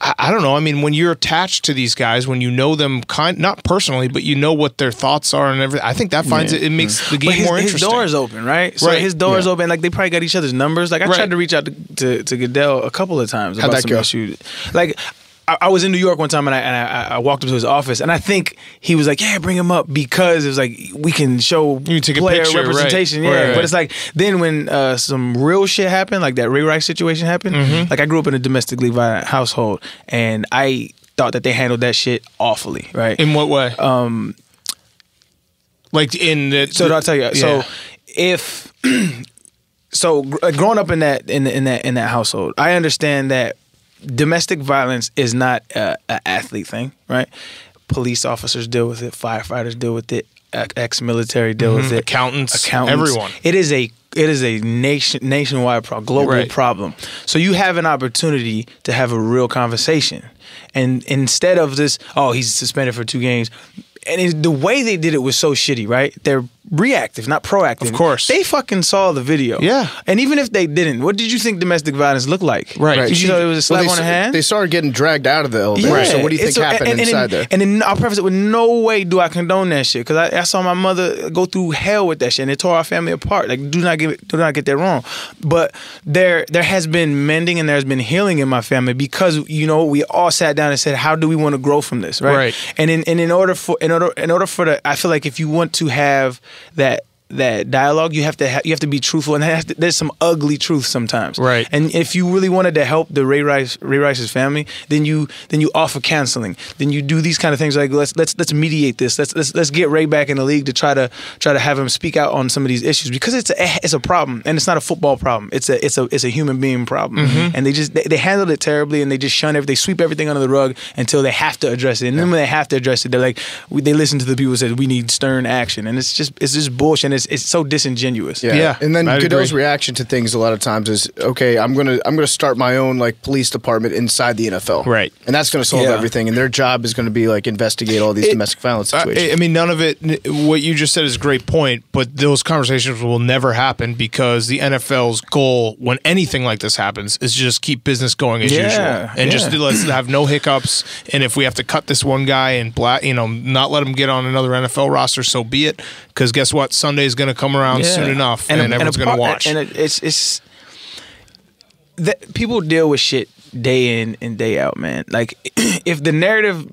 I, I don't know. I mean, when you're attached to these guys, when you know them, kind not personally, but you know what their thoughts are and everything. I think that finds Yeah. it. It makes mm-hmm. the game But his, more his interesting. door is open, right? So Right. his door is open. Like they probably got each other's numbers. Like I Right. tried to reach out to, to, to Goodell a couple of times How'd about that some go? issues. Like I, I was in New York one time and I and I, I walked up to his office and I think he was like, "Yeah, bring him up because it was like we can show You take a player picture, representation." Right, Yeah, right. but it's like then when uh, some real shit happened, like that Ray Rice situation happened. Mm-hmm. Like I grew up in a domestically violent household and I thought that they handled that shit awfully, right? In what way? Um, like in the. So I'll tell you. Yeah. So if so, uh, growing up in that in, in that in that household, I understand that domestic violence is not uh, an athlete thing, right? Police officers deal with it, firefighters deal with it, ex military deal with it, Mm-hmm. Accountants, accountants, everyone. It is a it is a nation nationwide problem, global Right. problem. So you have an opportunity to have a real conversation, and instead of this, oh, he's suspended for two games. And it, the way they did it was so shitty, right? They're reactive, not proactive. Of course. they fucking saw the video. Yeah. and even if they didn't, what did you think domestic violence looked like? Right. Did you know it was a slap Well, on the hand? They started getting dragged out of the elevator. So what do you think it's a- happened and, and, inside and, there? And then I'll preface it with no way do I condone that shit because I, I saw my mother go through hell with that shit and it tore our family apart. Like, do not get it, do not get that wrong. But there there has been mending and there has been healing in my family because you know we all sat down and said, how do we want to grow from this, right? Right. And in and in order for in order in order for the I feel like if you want to have that that dialogue, you have to ha- you have to be truthful, and has to, there's some ugly truth sometimes. Right. And if you really wanted to help the Ray Rice Ray Rice's family, then you then you offer counseling. Then you do these kind of things like let's let's let's mediate this. Let's let's let's get Ray back in the league to try to try to have him speak out on some of these issues because it's a it's a problem and it's not a football problem. It's a it's a it's a human being problem. Mm-hmm. And they just they, they handled it terribly and they just shun everything. They sweep everything under the rug until they have to address it. And then when they have to address it, they're like we, they listen to the people who said we need stern action. And it's just it's just bullshit. And it's it's so disingenuous. Yeah. Yeah, And then I'd Goodell's agree. reaction to things a lot of times is, okay, I'm gonna I'm gonna start my own like police department inside the NFL. Right. And that's gonna solve Yeah. everything. And their job is gonna be like investigate all these It- domestic violence I, situations. I mean, none of it. What you just said is a great point, but those conversations will never happen because the NFL's goal, when anything like this happens, is just keep business going as Yeah, usual and just yeah. do- let's have no hiccups. And if we have to cut this one guy and black, you know, not let him get on another NFL roster, so be it. Because guess what, Sunday is going to come around Yeah. soon enough, and, a- everyone's going to watch. And it's it's that people deal with shit day in and day out, man. Like if the narrative,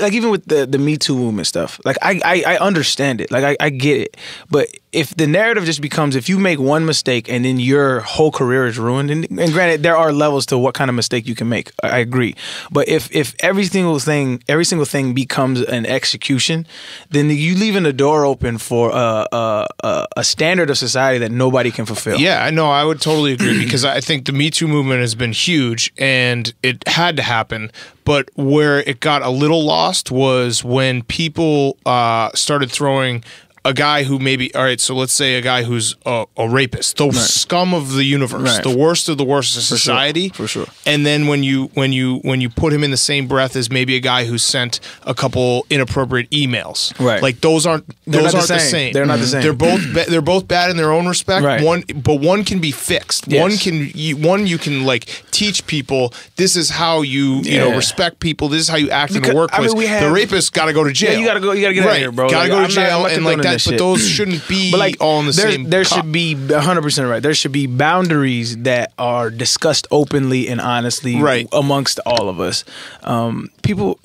like even with the the Me Too movement stuff, like I I, I understand it, like I, I get it, but if the narrative just becomes if you make one mistake and then your whole career is ruined, and, and granted there are levels to what kind of mistake you can make, I, agree, but if if every single thing every single thing becomes an execution, then you leaving the door open for a a, a, a standard of society that nobody can fulfill. Yeah, I know. I would totally agree because I think the Me Too movement has been huge and it had to happen. But where it got a little lost was when people uh, started throwing a guy who maybe all right. So let's say a guy who's a, a rapist, the scum of the universe, Right. the worst of the worst of society, for sure. And then when you when you when you put him in the same breath as maybe a guy who sent a couple inappropriate emails, Right. Like those aren't They're those the aren't the same. same. They're not the mm-hmm. same. They're both ba- they're both bad in their own respect. Right. One, but one can be fixed. Yes. One can you, one you can like teach people. This is how you you know respect people. This is how you act in Because, the I workplace. mean, we the rapist got to go to jail. Yeah, you gotta go. You gotta get out of here, bro. Got to Like, go I'm to jail not and like that. But shit. those shouldn't be But like, all in the there, same. there should be 100 percent right. There should be boundaries that are discussed openly and honestly, Right. amongst all of us. Um, people,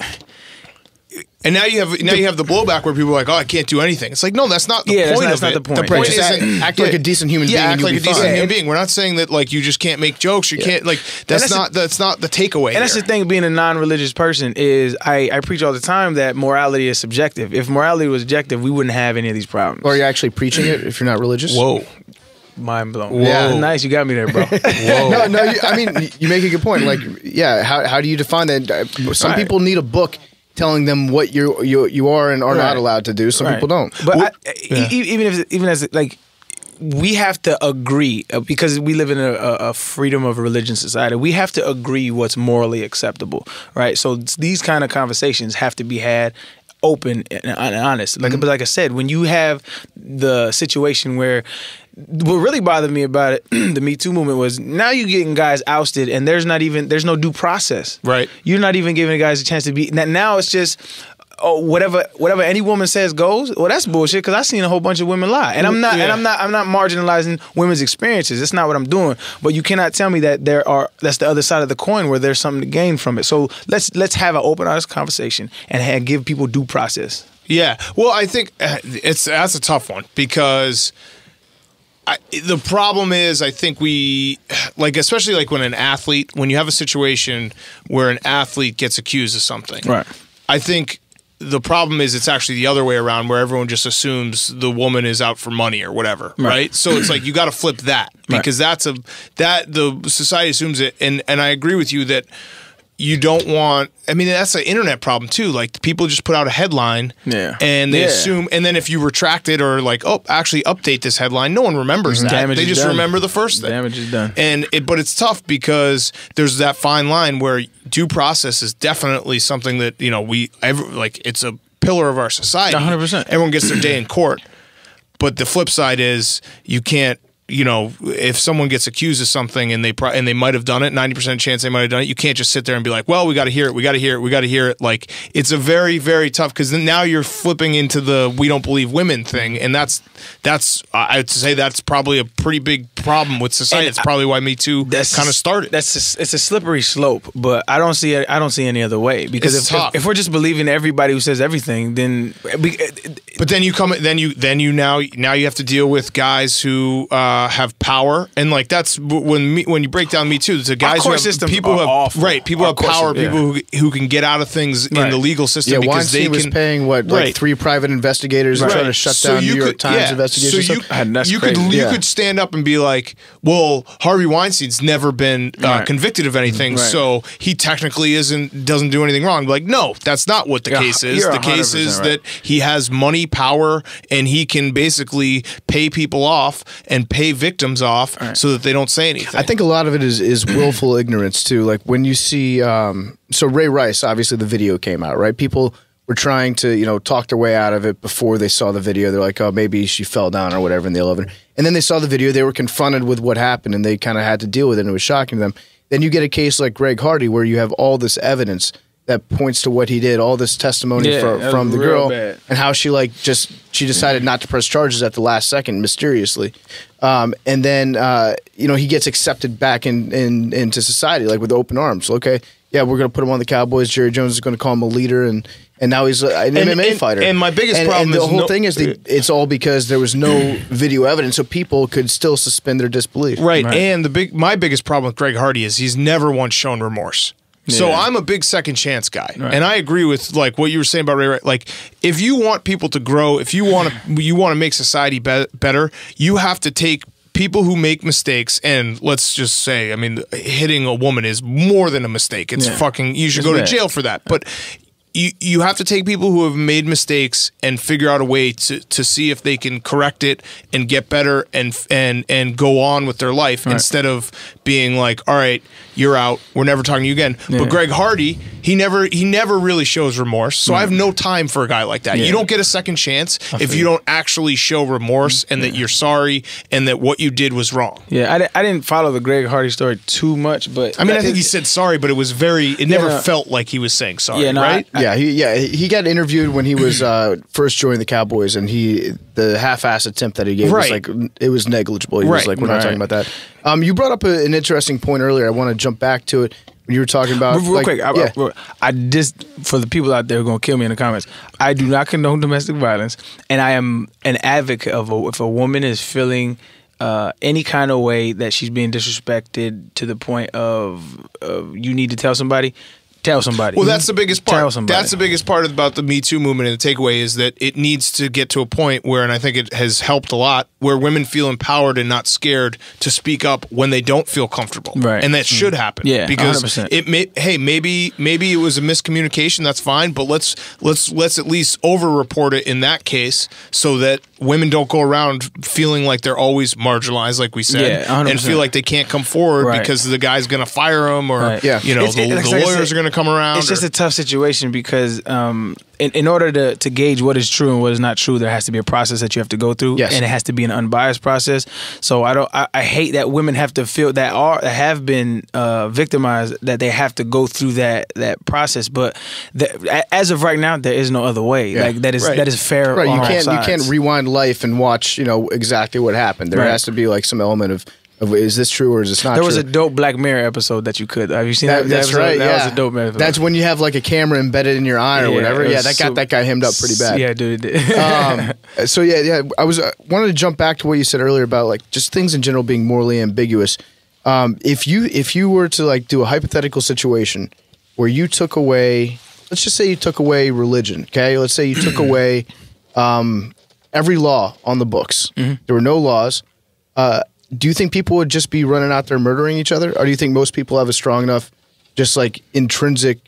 And now you have now you have the blowback where people are like, "Oh, I can't do anything." It's like, no, that's not the Yeah, that's point not- of that's not it. the point. The point Right, just act- isn't act like a decent human yeah, being and act you'll like be a decent fine. human being. We're not saying that like you just can't make jokes. You can't like that's, that's the- not that's not the takeaway. and that's the thing. Being a non-religious person is, I, I preach all the time that morality is subjective. If morality was objective, we wouldn't have any of these problems. or are you actually preaching it if you're not religious? Whoa. Mind blown. Whoa. Yeah, nice. You got me there, bro. Whoa. no, no. You, I mean, you make a good point. Like, yeah, how, how do you define that? Some Right. people need a book telling them what you you you are and are Right. not allowed to do. Some Right. people don't. But Well, I, e- e- even if even as like we have to agree uh, because we live in a, a a freedom of religion society. We have to agree what's morally acceptable, right? So these kind of conversations have to be had open and, and honest. Like, but like I said, when you have the situation where what really bothered me about it, the Me Too movement was now you're getting guys ousted and there's not even there's no due process. Right. You're not even giving guys a chance to be. Now, it's just. Oh, whatever, whatever any woman says goes. Well, that's bullshit. Because I've seen a whole bunch of women lie, and I'm not, and I'm not, I'm not marginalizing women's experiences. It's not what I'm doing. But you cannot tell me that there are. That's the other side of the coin where there's something to gain from it. So let's let's have an open, honest conversation and ha give people due process. Yeah. Well, I think uh, it's that's a tough one because I, the problem is I think we like especially like when an athlete when you have a situation where an athlete gets accused of something. Right. I think the problem is it's actually the other way around where everyone just assumes the woman is out for money or whatever, right? So it's like you got to flip that Right. because that's a that the society assumes it and and I agree with you that you don't want I mean that's an internet problem too like people just put out a headline Yeah. and they Yeah. assume and then if you retract it or like oh actually update this headline no one remembers mhm. that Damage they just done. remember the first thing Damage is done. and it but it's tough because there's that fine line where due process is definitely something that you know we ever like it's a pillar of our society 100%. everyone gets their day in court but the flip side is you can't you know, if someone gets accused of something and they pro- and they might have done it, ninety percent chance they might have done it. You can't just sit there and be like, "Well, we got to hear it, we got to hear it, we got to hear it." Like it's a very very tough because now you're flipping into the "we don't believe women" thing, and that's that's I would say that's probably a pretty big problem with society. And It's probably why Me Too that's kind of started. That's a, it's a slippery slope, but I don't see it. I don't see any other way because if, if, if we're just believing everybody who says everything, then we, But then you come, then you, then you now, now you have to deal with guys who uh, have power, and like that's when me, when you break down Me Too, the guys who court have people who have awful. right, people Our have power, system, people who, who can get out of things in the legal system Yeah, because they Weinstein was can. paying what like Right. three private investigators to Right. try to shut So down you New York could- Times yeah. investigations. So you, And you could crazy. you could stand up and be like, "Well, Harvey Weinstein's never been uh, Right. convicted of anything, Right. so he technically isn't doesn't do anything wrong." Like, no, that's not what the Yeah, case is. The case is right. that he has money, power, and he can basically pay people off and pay victims off so that they don't say anything. I think a lot of it is is willful ignorance too. Like when you see, um, so Ray Rice, obviously the video came out, right? People were trying to you know talk their way out of it before they saw the video. They're like, oh, maybe she fell down or whatever in the elevator. And then they saw the video. They were confronted with what happened, and they kind of had to deal with it. and It was shocking to them. Then you get a case like Greg Hardy, where you have all this evidence that points to what he did, all this testimony Yeah, fro- that was from the girl, bad. and how she like just she decided not to press charges at the last second mysteriously um, and then uh, you know he gets accepted back in, in into society like with open arms okay yeah we're gonna put him on the cowboys jerry jones is gonna call him a leader and and now he's uh, an And- mma and- fighter and my biggest and, problem and the is whole no- thing is the, it's all because there was no video evidence so people could still suspend their disbelief Right. Right. And the big my biggest problem with Greg Hardy is he's never once shown remorse. So I'm a big second chance guy. And I agree with like what you were saying about Ray Ray. Like if you want people to grow, if you want to you want to make society be- better, you have to take people who make mistakes and let's just say, I mean, hitting a woman is more than a mistake. It's Yeah. fucking you should It's go to jail for that. But you, you have to take people who have made mistakes and figure out a way to, to see if they can correct it and get better and and and go on with their life instead of being like, all right, you're out. We're never talking to you again. Yeah. But Greg Hardy, he never he never really shows remorse. So I have no time for a guy like that. Yeah. You don't get a second chance if you don't actually show remorse and that you're sorry and that what you did was wrong. yeah, I, di- I didn't follow the Greg Hardy story too much, but I mean, I think he said sorry, but it was very. It never felt like he was saying sorry, Yeah, no, right? I- yeah, he yeah he got interviewed when he was uh, first joining the Cowboys, and he the half-ass attempt that he gave was like it was negligible. He was like, we're not right. talking about that. Um, you brought up a, an interesting point earlier. I want to jump back to it you were talking about real like, quick, I, yeah. I, I just for the people out there who are gonna kill me in the comments, I do not condone domestic violence, and I am an advocate of a, if a woman is feeling uh, any kind of way that she's being disrespected to the point of, of you need to tell somebody, tell somebody. Well, that's the biggest part. Tell part. somebody. That's the biggest part about the Me Too movement and the takeaway is that it needs to get to a point where, and I think it has helped a lot, where women feel empowered and not scared to speak up when they don't feel comfortable. Right. And that mm. should happen. Yeah, Because 100%. it may hey, maybe maybe it was a miscommunication, that's fine, but let's let's let's at least over report it in that case so that women don't go around feeling like they're always marginalized, like we said, Yeah, and feel like they can't come forward Right. because the guy's gonna fire them or Right. Yeah. you know, It's- the, it- the lawyers said, are gonna come around. It's just a tough situation because um, in, in order to, to gauge what is true and what is not true, there has to be a process that you have to go through, Yes. and it has to be an unbiased process. So I don't. I, I hate that women have to feel that are have been uh, victimized that they have to go through that that process. But the, as of right now, there is no other way. Yeah. Like that is Right. that is fair. Right, on you can't sides. you can't rewind life and watch you know exactly what happened. There Right. has to be like some element of, of is this true or is this not There true? was a dope Black Mirror episode that you could. Have you seen that? That- that that's episode? right. That yeah, was a dope episode. That's when you have like a camera embedded in your eye or Yeah, whatever. Yeah, that got so- that guy hemmed up pretty bad. Yeah, dude. It did. um, so yeah, yeah. I was uh, wanted to jump back to what you said earlier about like just things in general being morally ambiguous. Um, if you if you were to like do a hypothetical situation where you took away, let's just say you took away religion. Okay, let's say you took away um, every law on the books. Mm-hmm. There were no laws. Uh, do you think people would just be running out there murdering each other, or do you think most people have a strong enough, just like intrinsic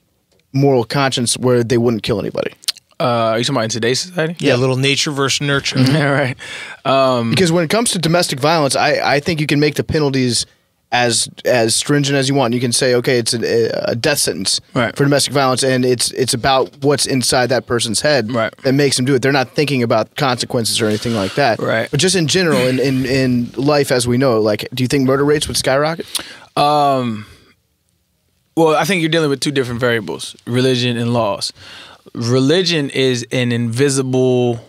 moral conscience where they wouldn't kill anybody? uh, are you talking about in today's society? yeah, a little nature versus nurture. Yeah, right. Um, Because when it comes to domestic violence, I, I think you can make the penalties as as stringent as you want. You can say, okay, it's a, a death sentence Right. for domestic violence, and it's it's about what's inside that person's head Right. that makes them do it. They're not thinking about consequences or anything like that. Right. But just in general, in, in in life as we know, like, do you think murder rates would skyrocket? Um. Well, I think you're dealing with two different variables religion and laws. Religion is an invisible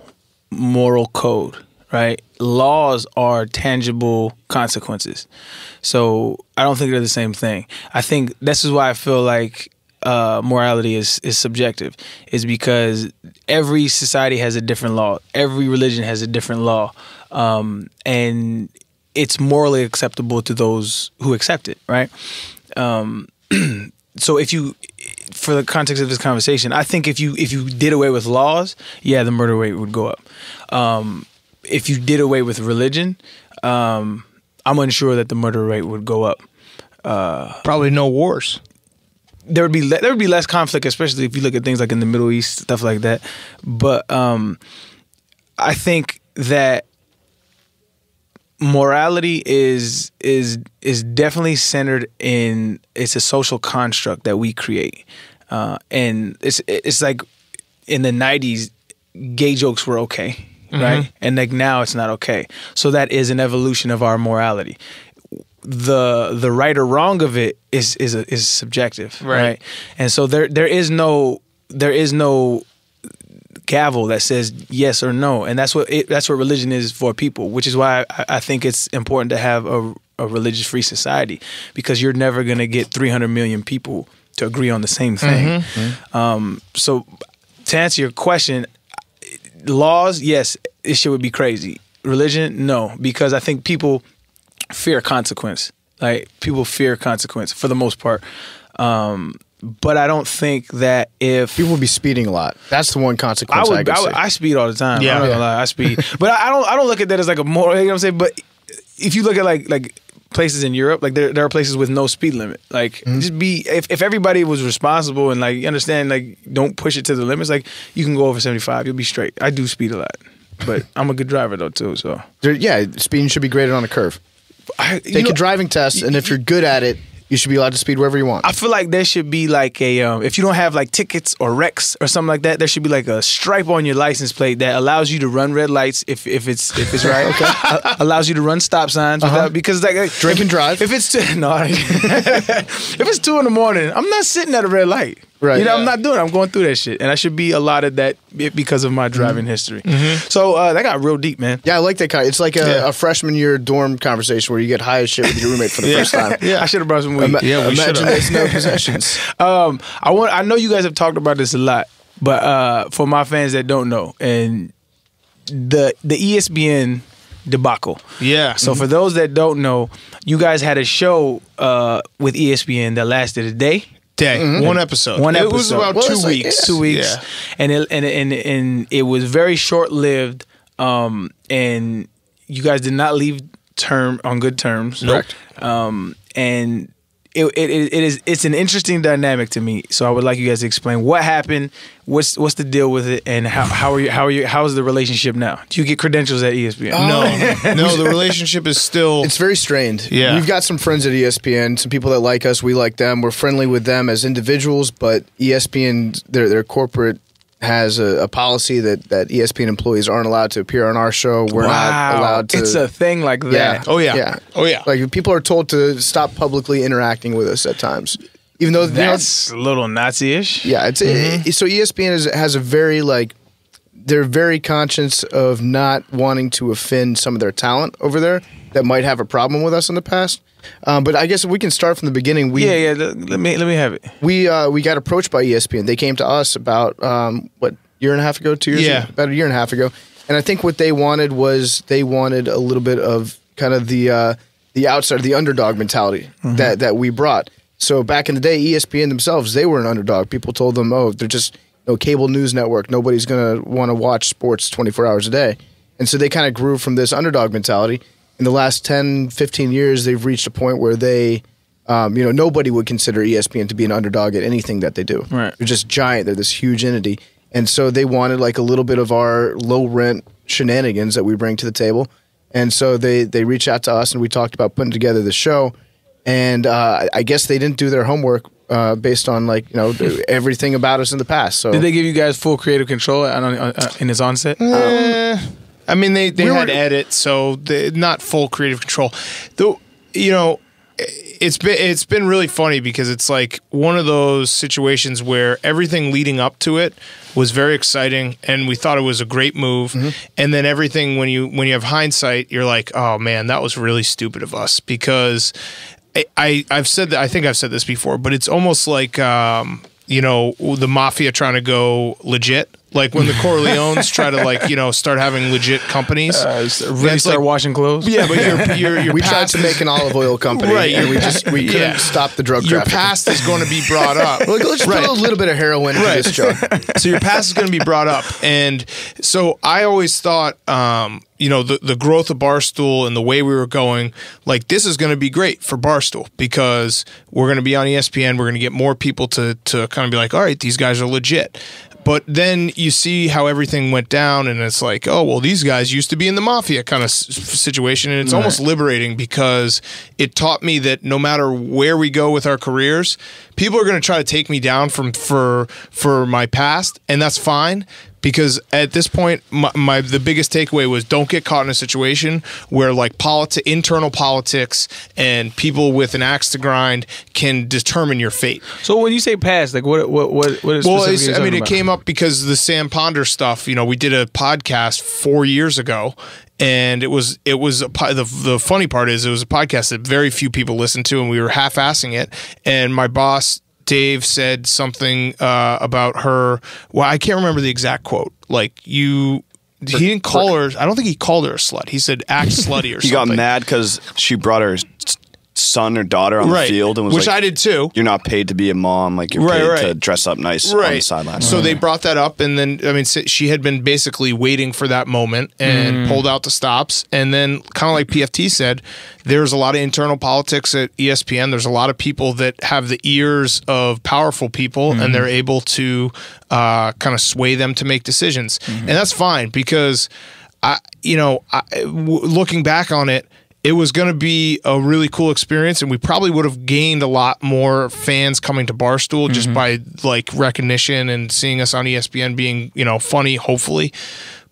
moral code, right? Laws are tangible consequences. So I don't think they're the same thing. I think this is why I feel like uh, morality is, is subjective, is because every society has a different law, every religion has a different law. Um, and it's morally acceptable to those who accept it, right? so if you for the context of this conversation i think if you if you did away with laws yeah the murder rate would go up um, if you did away with religion um, i'm unsure that the murder rate would go up. Probably no wars. there would be le- there would be less conflict especially if you look at things like in the middle east stuff like that. But um, i think that morality is is is definitely centered in it's a social construct that we create. Uh, and it's it's like in the 90s gay jokes were okay right and like now it's not okay so that is an evolution of our morality the the right or wrong of it is is is subjective Right. right and so there there is no there is no gavel that says yes or no, and that's what it, that's what religion is for people. Which is why I, I think it's important to have a, a religious free society because you're never gonna get 300 million people to agree on the same thing. Um, so to answer your question, laws, yes, this shit would be crazy. Religion, no, because I think people fear consequence. Like people fear consequence for the most part. Um, but I don't think that if People would be speeding a lot. That's the one consequence I, would, could I, would. I speed all the time. Yeah. I'm not Yeah. lie, I speed. but I, I don't, I don't look at that as like a moral. You know what I'm saying? But if you look at like, like places in Europe, like there, there are places with no speed limit. Like Mm-hmm. just be, if, if everybody was responsible and like you understand, like don't push it to the limits. Like you can go over 75, you'll be straight. I do speed a lot, but I'm a good driver though too. So There- yeah, speeding should be graded on a curve. I, Take know, a driving test, and if you're good at it, you should be allowed to speed wherever you want. I feel like there should be like a um, if you don't have like tickets or wrecks or something like that, there should be like a stripe on your license plate that allows you to run red lights if, if it's if it's right. okay. Uh, allows you to run stop signs without because like like, Drink if- and drive. If it's two, no, if it's two in the morning, I'm not sitting at a red light. Right. You know, I'm not doing. it. I'm going through that shit, and I should be allotted that because of my driving history. So uh, that got real deep, man. yeah, I like that kind. It's like a, Yeah. a freshman year dorm conversation where you get high as shit with your roommate for the first time. yeah, I should have brought some weed. Ima- Yeah, we imagine should've. there's no possessions. Um, I want. I know you guys have talked about this a lot, but uh, for my fans that don't know, and the the ESPN debacle. Yeah. So for those that don't know, you guys had a show uh, with ESPN that lasted a day. Day. One episode. One episode. It was about Well, two like- weeks. yeah. Two weeks, Yeah. and it, and and and it was very short lived. Um, and you guys did not leave term on good terms. Nope. Um, and it, it, it is it's an interesting dynamic to me. So I would like you guys to explain what happened, what's what's the deal with it, and how how are you how are you how's the relationship now? Do you get credentials at ESPN? No, oh. no, the relationship is still. It's very strained. Yeah. We've got some friends at ESPN, some people that like us, we like them. We're friendly with them as individuals, but ESPN, their their corporate has a, a policy that, that ESPN employees aren't allowed to appear on our show. We're not allowed to. It's a thing like that. yeah. Oh, yeah. Yeah. Oh, yeah. Like people are told to stop publicly interacting with us at times, even though you know, That's a little Nazi-ish. yeah, it's Mm-hmm. it- so ESPN is, has a very like they're very conscious of not wanting to offend some of their talent over there that might have a problem with us in the past. Um, but I guess we can start from the beginning. We Yeah, yeah. Let, let me let me have it. we uh, we got approached by ESPN. They came to us about um, what year and a half ago, two years Yeah. ago, about a year and a half ago, and I think what they wanted was they wanted a little bit of kind of the uh, the outside, the underdog mentality that that we brought. So back in the day, ESPN themselves they were an underdog. People told them, oh, they're just no cable news network. Nobody's gonna want to watch sports twenty four hours a day, and so they kind of grew from this underdog mentality. In the last 10, 15 years, they've reached a point where they um, you know, nobody would consider ESPN to be an underdog at anything that they do. Right. They're just giant. They're this huge entity, and so they wanted like a little bit of our low rent shenanigans that we bring to the table. And so they they reached out to us, and we talked about putting together the show. and uh, I guess they didn't do their homework uh, based on like you know everything about us in the past. So Did they give you guys full creative control on, on, uh, in its onset? Eh, I mean, they they we had were- edit, so they, not full creative control. Though, you know, it's been it's been really funny because it's like one of those situations where everything leading up to it was very exciting, and we thought it was a great move. And then everything when you when you have hindsight, you're like, oh man, that was really stupid of us because. I, I I've said that I think I've said this before, but it's almost like um, you know the mafia trying to go legit. Like when the Corleones try to like you know start having legit companies. Uh, really start like- washing clothes? yeah, but your your your we tried to make an olive oil company, Right, And we just we couldn't yeah. stop the drug your past is going to be brought up. Like, let's Right. put a little bit of heroin into Right. this jug. so your past is going to be brought up and so i always thought um, you know the, the growth of barstool and the way we were going like this is going to be great for barstool because we're going to be on espn we're going to get more people to to kind of be like all right these guys are legit. But then you see how everything went down and it's like oh well these guys used to be in the mafia kind of s- situation. And it's almost liberating because it taught me that no matter where we go with our careers people are going to try to take me down from for for my past and that's fine because at this point my, my the biggest takeaway was don't get caught in a situation where like politi- internal politics and people with an axe to grind can determine your fate So when you say past, like what what what what is well, it's, I mean, it about? came up because the Sam Ponder stuff. You know, we did a podcast four years ago, and it was it was a, the the funny part is it was a podcast that very few people listened to, and we were half-assing it. And my boss Dave said something uh, about her. Well, I can't remember the exact quote. Like you. He didn't call her. I don't think he called her a slut. He said act slutty or He something. got mad because she brought her son or daughter on right? the field and was which like, I did too. You're not paid to be a mom. Like you're Right, paid right. to dress up nice on the sideline. So they brought that up, and then I mean, she had been basically waiting for that moment and Mm. pulled out the stops, and then kind of like PFT said, there's a lot of internal politics at ESPN. There's a lot of people that have the ears of powerful people, Mm-hmm. and they're able to uh, kind of sway them to make decisions, Mm-hmm. and that's fine because I, you know, I, w- looking back on it it was going to be a really cool experience and we probably would have gained a lot more fans coming to barstool just mm-hmm. by like recognition and seeing us on espn being you know funny hopefully.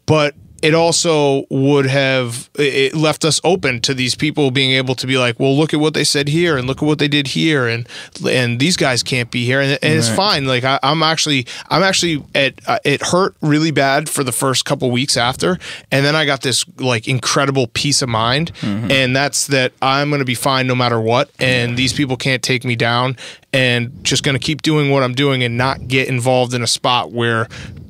But it also would have it left us open to these people being able to be like well look at what they said here and look at what they did here and and these guys can't be here. And, and it's fine. Like I, i'm actually i'm actually at uh, it hurt really bad for the first couple weeks after. And then i got this like incredible peace of mind. And that's that i'm going to be fine no matter what. And these people can't take me down. And just going to keep doing what i'm doing and not get involved in a spot where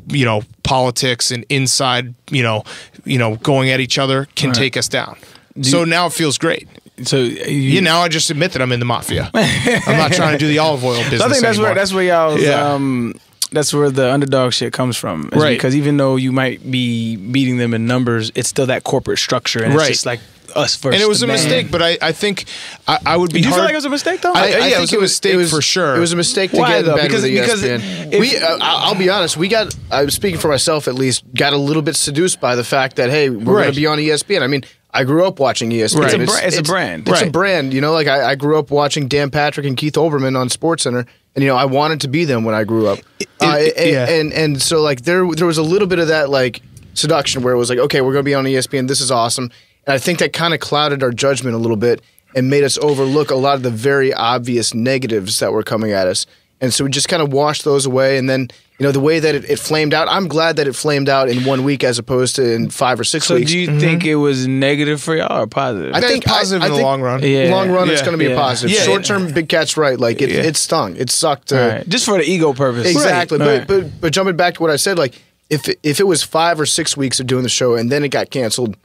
you know politics and inside you know you know going at each other can take us down so now it feels great So you, yeah now i just admit that i'm in the mafia i'm not trying to do the olive oil business I think that's anymore. where that's where y'all Yeah. um that's where the underdog shit comes from. is Right. Because even though you might be beating them in numbers, it's still that corporate structure, and Right. it's just like us first. and it was a man. mistake but i, I think I, I would be Do you feel like it was a mistake though? I- yeah, think it was a mistake for sure. It was a mistake to Why, get in though? bed Because- with because ESPN. if- we, uh, I'll I'll be honest, we got. I'm speaking for myself at least. Got a little bit seduced by the fact that hey, we're going to be on E ESPN. I mean, I grew up watching ESPN. Right. It's a bra- it's a brand. It's a brand. You know, like I, I grew up watching Dan Patrick and Keith Olbermann on Sports Center, and you know, I wanted to be them when I grew up. uh, it- and, yeah. and and so like there there was a little bit of that like seduction where it was like, okay, we're going to be on E ESPN. This is awesome. And I think that kind of clouded our judgment a little bit and made us overlook a lot of the very obvious negatives that were coming at us. And so we just kind of washed those away. And then, you know, the way that it, it flamed out, I'm glad that it flamed out in one week as opposed to in five or six so weeks. do you think it was negative for y'all or positive? I think think positive I, in I the long run. Yeah. Long run, it's going to be Yeah. a positive. Yeah. Short term, Big Cat's right. Like it, Yeah. it stung. It sucked. Uh, Right. Just for the ego purpose. Exactly. Right. But, but but jumping back to what I said, like if if it was five or six weeks of doing the show and then it got canceled,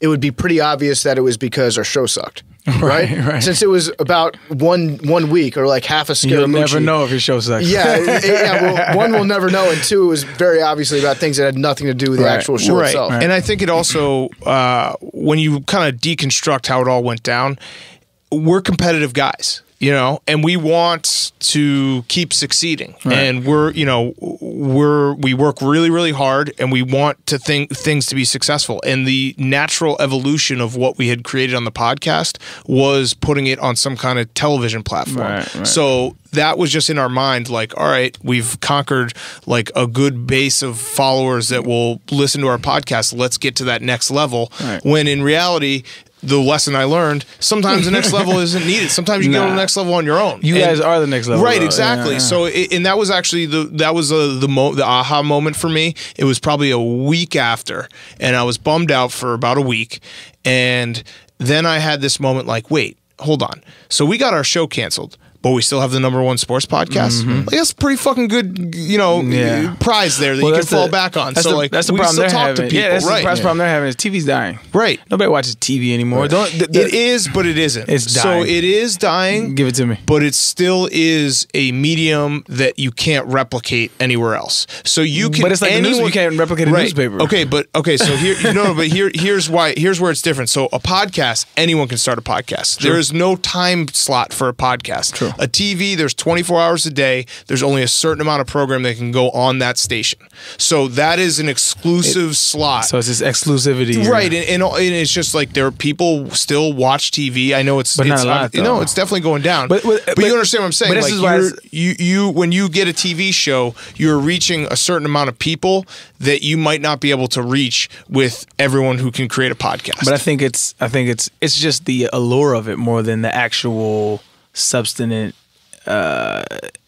it would be pretty obvious that it was because our show sucked. Right, right. Since it was about one one week or like half a Scaramucci. You'll never know if your show sucks. Yeah, it- yeah. Well, one will never know, and two, it was very obviously about things that had nothing to do with the Right. actual show right. itself. And I think it also, uh, when you kind of deconstruct how it all went down, we're competitive guys, you know, and we want to keep succeeding. And we're, you know, we're we work really really hard and we want to think things to be successful and the natural evolution of what we had created on the podcast was putting it on some kind of television platform Right, right. so that was just in our mind like all right we've conquered like a good base of followers that will listen to our podcast let's get to that next level Right. when in reality the lesson I learned sometimes the next level isn't needed. Sometimes you go to Nah. the next level on your own. You And- guys are the next level, right though. exactly. Yeah, so it, and that was actually the that was uh, the mo- the aha moment for me. It was probably a week after and I was bummed out for about a week and then I had this moment like wait hold on. So we got our show canceled but we still have the number one sports podcast. Like that's a pretty fucking good, you know, Mm-hmm. Yeah. prize there that Well, you can fall the- back on. So the, like that's the problem they're talk having. to people, yeah, that's right? the the problem they're having. Is TV's dying. Right. Nobody watches TV anymore. Don't the, the- It is, but it isn't. It's dying. So it is dying. Give it to me. But it still is a medium that you can't replicate anywhere else. So you can. But it's like the news, anyone- you can't replicate a Right. newspaper. Okay, but okay. So here, no, but here, here's why. Here's where it's different. So a podcast, anyone can start a podcast. There is no time slot for a podcast. True. A TV, there's 24 hours a day. There's only a certain amount of program that can go on that station. So that is an exclusive slot. So it's this exclusivity, Right, and, and, and it's just like there are people still watch TV. I know it's, But not it's a lot, no, it's definitely going down. But- But, but- you understand what I'm saying? but this like is why you're, you you when you get a TV show, you're reaching a certain amount of people that you might not be able to reach with everyone who can create a podcast. But I think it's I think it's it's just the allure of it more than the actual substantive uh,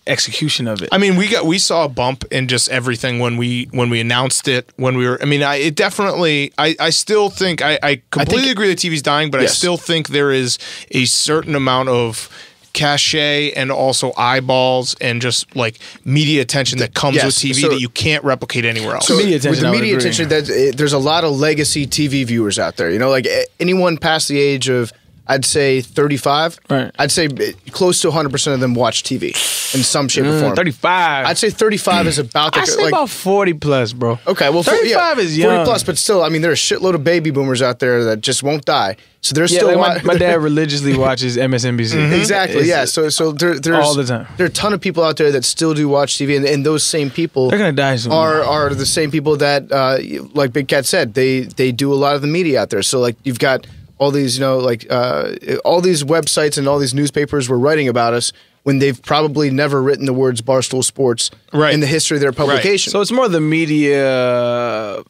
execution of it. I mean, we got we saw a bump in just everything when we when we announced it. When we were, I mean, I it definitely. I I still think I I completely agree that TV's dying, but I still think there is a certain amount of cachet and also eyeballs and just like media attention that comes Yes, with TV so- that you can't replicate anywhere else. So Media with the media attention, that there's a lot of legacy TV viewers out there. You know, like anyone past the age of, I'd say 35. Right. I'd say close to 100 percent of them watch TV in some shape or form. Thirty five. I'd say 35 is about the I say like. about forty plus, bro. Okay, well, for- thirty yeah, five is 40 plus, but still, I mean, there are a shitload of baby boomers out there that just won't die. So they're Yeah, still like my, my dad religiously watches MSNBC. Exactly. It's- Yeah. So so there, there's All the time. There are a ton of people out there that still do watch TV, and, and those same people They're gonna die soon. are are the same people that, uh, like Big Cat said, they they do a lot of the media out there. So like you've got all these, you know, like uh, all these websites and all these newspapers were writing about us when they've probably never written the words Barstool Sports Right. in the history of their publication. So it's more the media,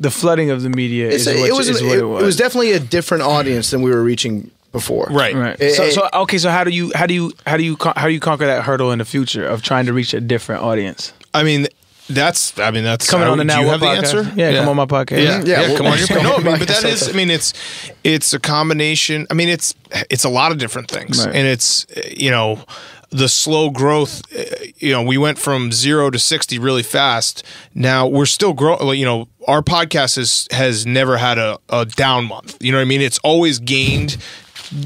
the flooding of the media is, a- what, it was is what it, it was. it was definitely a different audience than we were reaching before. right. right. Eh, so, so okay, so how do you how do you how do you how do you conquer that hurdle in the future of trying to reach a different audience? I mean, that's. I mean, that's Coming on the do Now you What have the podcast? answer? Yeah, come on my podcast. Yeah, Yeah, yeah, well, come on your podcast. No, I mean, but that is, I mean, it's it's a combination. I mean, it's it's a lot of different things, Right. and it's you know the slow growth. uh, You know, we went from zero to sixty really fast. Now we're still growing. You know, our podcast has has never had a, a down month. You know what I mean? It's always gained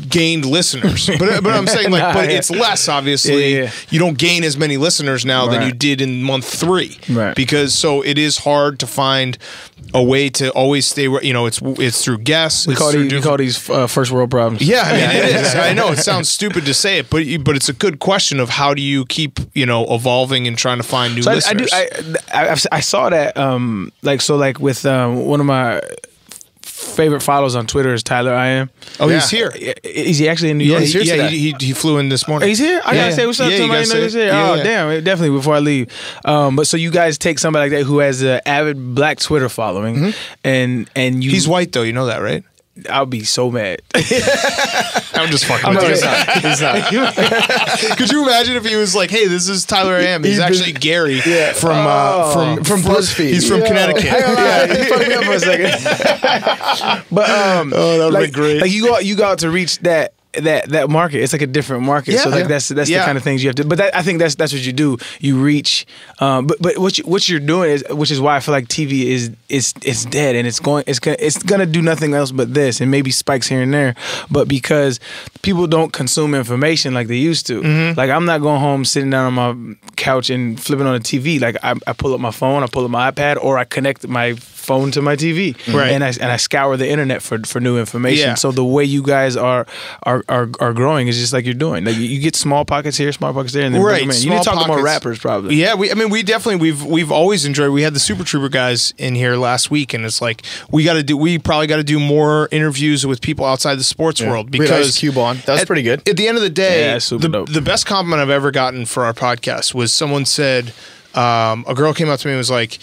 gained listeners but but I'm saying like but yeah. it's less obviously Yeah, yeah. you don't gain as many listeners now than you did in month 3 Right. because so it is hard to find a way to always stay. Where, you know, it's it's through guests. We call these we call these uh, first world problems. yeah, I mean, it is. I know it sounds stupid to say it, but you- but it's a good question of how do you keep you know evolving and trying to find new So I, I listeners. do. I, I I saw that. Um, like so, like with um, one of my favorite follows on Twitter is Tyler. I am. oh, he's here. Is he actually in New Yeah, York? he, here yeah, he, he, he flew in this morning. He's here. I Yeah, gotta say what's up Yeah, to you him. I know he was say it. here. Yeah, oh yeah. damn! Definitely before I leave. Um, but so you guys take somebody like that who has an avid Black Twitter following, and and you. He's white though. You know that, right? I'll be so mad. I'm just fucking. I'm with not- you. it's not. It's not. Could you imagine if he was like, "Hey, this is Tyler Am. He's He's actually been- Gary Yeah. from uh, from From BuzzFeed. He's from Yeah. Connecticut. yeah, you fucked me up for a second. but um, Oh, that would've like, been great. Like you go, you go out to reach that that that market. It's like a different market. Yeah. so like that's that's Yeah. the kind of things you have to. But that, I think that's that's what you do. You reach. Um, but but what you, what you're doing is, which is why I feel like TV is is it's dead and it's going it's gonna it's gonna do nothing else but this and maybe spikes here and there. But because people don't consume information like they used to. Mm-hmm. Like I'm not going home sitting down on my couch and flipping on the TV. Like I, I pull up my phone, I pull up my iPad, or I connect my phone to my TV, Right. And I and I scour the internet for for new information. Yeah. So the way you guys are are are, are growing is just like you're doing. Like you, you get small pockets here, small pockets there, and then Right, bring 'em in. You need to small talk to more rappers, probably. Yeah, we. I mean, we definitely we've we've always enjoyed. We had the Super Trooper guys in here last week, and it's like we got to do. We probably got to do more interviews with people outside the sports world because Ice Cube on. That was at- pretty good. At the end of the day, Yeah, super the, dope. the best compliment I've ever gotten for our podcast was someone said, um, a girl came up to me and was like,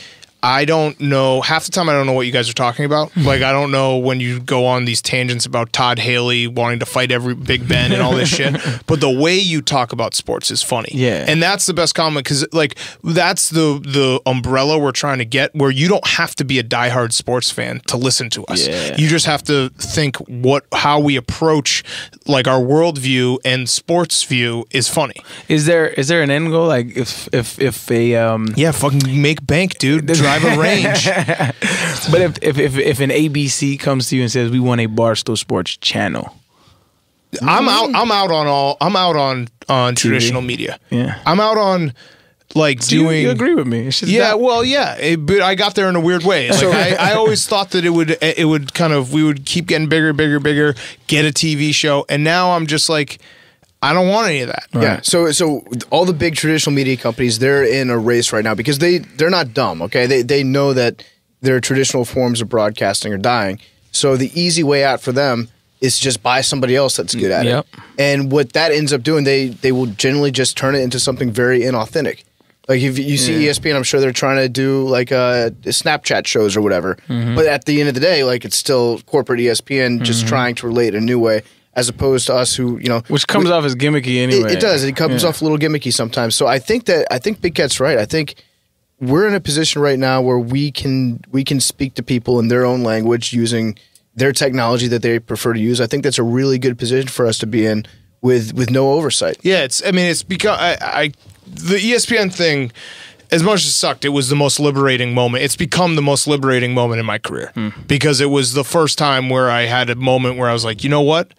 I don't know. Half the time, I don't know what you guys are talking about. like, I don't know when you go on these tangents about Todd Haley wanting to fight every Big Ben and all this shit. But the way you talk about sports is funny. Yeah. and that's the best comment because, like, that's the the umbrella we're trying to get, where you don't have to be a diehard sports fan to listen to us. Yeah. You just have to think what how we approach like our worldview and sports view is funny. Is there is there an end goal? Like if if if a um. Yeah, fucking make bank, dude. Drive a range. But if, if if if an ABC comes to you and says we want a Barstool Sports channel, I'm out. I'm out on all. I'm out on on traditional media. Yeah. I'm out on like So you- doing. you, agree with me? It's just Yeah, that- well, yeah, it, but I got there in a weird way. Like I, I always thought that it would, it would kind of, we would keep getting bigger, bigger, bigger, get a TV show, and now I'm just like, I don't want any of that. Yeah. So so all the big traditional media companies they're in a race right now because they they're not dumb. Okay. They they know that their traditional forms of broadcasting are dying. So the easy way out for them is just buy somebody else that's good at Yep. it. And what that ends up doing, they they will generally just turn it into something very inauthentic. Like if you see E ESPN, I'm sure they're trying to do like uh, Snapchat shows or whatever. Mm-hmm. But at the end of the day, like it's still corporate ESPN just trying to relate in a new way, as opposed to us who you know which comes off as gimmicky anyway. it, it does. It comes Yeah. off a little gimmicky sometimes. So I think that I think Big Cat's right. I think we're in a position right now where we can we can speak to people in their own language using their technology that they prefer to use. I think that's a really good position for us to be in with with no oversight. Yeah, it's. I mean, it's because I, I the ESPN thing. As much as it sucked, it was the most liberating moment. It's become the most liberating moment in my career hmm. because it was the first time where I had a moment where I was like, you know what,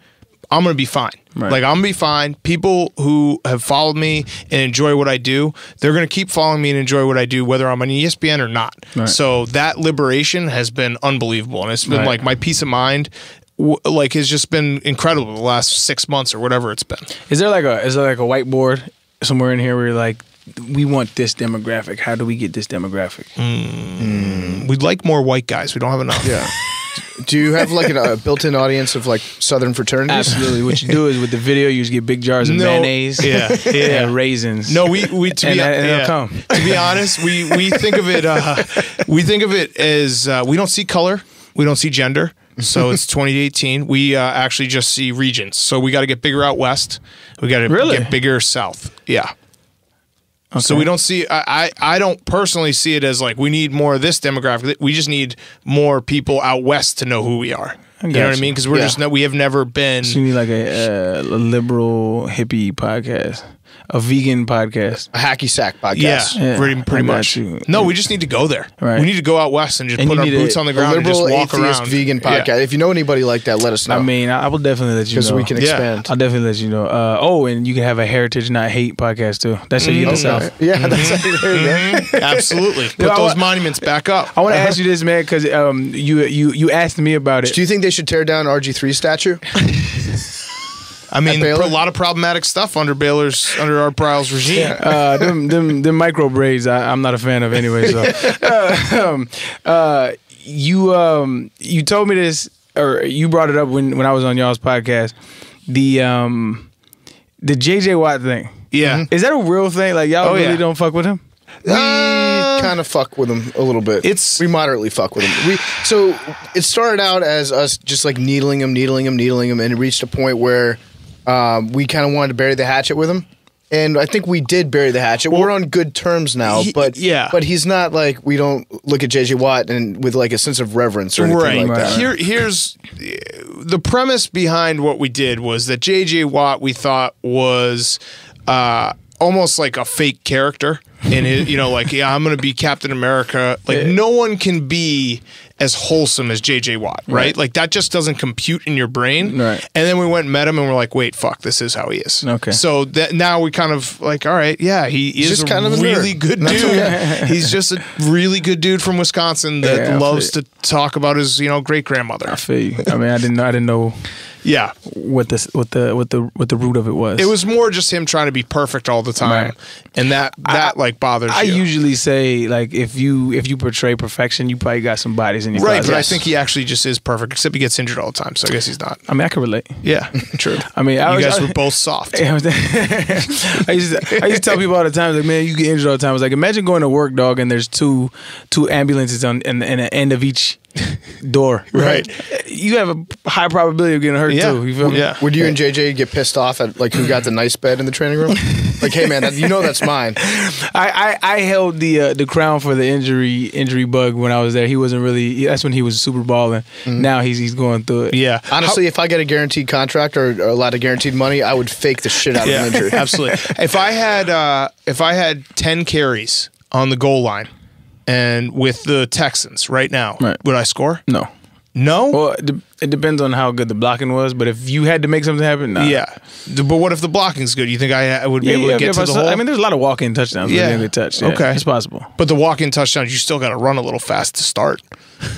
I'm gonna be fine. Right. Like I'm gonna be fine. People who have followed me and enjoy what I do, they're gonna keep following me and enjoy what I do, whether I'm on ESPN or not. Right. So that liberation has been unbelievable, and it's been Right. like my peace of mind. w- Like has just been incredible the last six months or whatever it's been. Is there like a is there like a whiteboard somewhere in here where you're like, we want this demographic. How do we get this demographic? Hmm. We'd like more white guys. We don't have enough. Yeah. Do you have like a, a built-in audience of like Southern fraternities? Absolutely. what you do is with the video, you just get big jars of No. mayonnaise, Yeah, yeah. and raisins. No, we we to And be that- and it'll yeah. come. to be honest, we we think of it uh, we think of it as uh, we don't see color, we don't see gender. So it's 2018. We uh, actually just see regions. So we got to get bigger out west. We got to Really? get bigger south. Yeah. So we don't see. I, I I don't personally see it as like we need more of this demographic. We just need more people out west to know who we are. You know what I mean? Because we're Yeah. just no, we have never been. So you need like a, uh, a liberal hippie podcast, a vegan podcast. A hacky sack podcast. Yeah, Yeah, pretty, pretty much. you. No, we just need to go there. Right. We need to go out west and just And put our need a- boots on the A ground and just liberal walk atheist around. vegan Yeah. podcast. If you know anybody like that, let us know. I mean, I I will definitely let you know because we can Yeah. expand. I'll definitely let you know. Uh, oh, and you can have a heritage not hate podcast too. That's how you get the South. Okay. Yeah, that's there you go. Absolutely. Put Yeah, I those wa- monuments back up. I want to ask you this, man, because um, you you you asked me about it. Do you think they should tear down RG3 statue? I mean, At Baylor? a lot of problematic stuff under Baylor's, under Art Briles regime. uh, them, them, them micro braids, I, I'm not a fan of anyway. So, uh, um, uh, you, um, you told me this, or you brought it up when, when I was on y'all's podcast. The, um, the JJ Watt thing. Yeah. Is that a real thing? Like y'all Oh, really yeah. don't fuck with him? we kind of fuck with him a little bit. It's- we moderately fuck with him. We so it started out as us just like needling him, needling him, needling him, and it reached a point where um, we kind of wanted to bury the hatchet with him. And I think we did bury the hatchet. We're on good terms now, he- but yeah. but he's not like we don't look at JJ Watt and with like a sense of reverence or anything Right. like that. Here, here's the premise behind what we did was that J.J. Watt we thought was uh, almost like a fake character. and it, you know, like yeah, I'm gonna be Captain America. Like no one can be as wholesome as JJ Watt, right? Right. Like that just doesn't compute in your brain. Right. And then we went and met him, and we're like, wait, fuck, this is how he is. Okay. So that now we kind of like, all right, yeah, he is just a kind of a nerd. really good dude. He's just a really good dude from Wisconsin that Yeah, loves to talk about his, you know, great grandmother. I feel you. I mean, I didn't know. I didn't know Yeah. what the what the what the what the root of it was. It was more just him trying to be perfect all the time, Right. and that that like bothers I you. usually say like if you if you portray perfection, you probably got some bodies in your right, closet. but I think he actually just is perfect, except he gets injured all the time, so I guess he's not. I mean I can relate. Yeah, true. I mean I you was, guys I, were both soft. I was- I used to, I used to tell people all the time like man you get injured all the time. I was like imagine going to work dog and there's two two ambulances on in, in the end of each door. Right. You have a high probability of getting hurt Yeah. too. You feel me? Yeah. Would you and JJ get pissed off at like who got the nice bed in the training room? Like, hey man, that, you know that's mine. I, I, I held the uh, the crown for the injury injury bug when I was there. He wasn't really. That's when he was super balling. Now he's he's going through it. Yeah, Honestly, if I get a guaranteed contract or, or a lot of guaranteed money, I would fake the shit out of an injury. absolutely. If I had uh, if I had ten carries on the goal line, and with the Texans right now, Right. would I score? No. No. Well, it, de- it depends on how good the blocking was. But if you had to make something happen, nah. yeah, but what if the blocking's good? You think I I would be Yeah, able yeah, to get to the hole? I mean, there's a lot of walk-in touchdowns. Yeah. Get touched. Yeah, Okay. it's possible. but the walk-in touchdowns, you still got to run a little fast to start.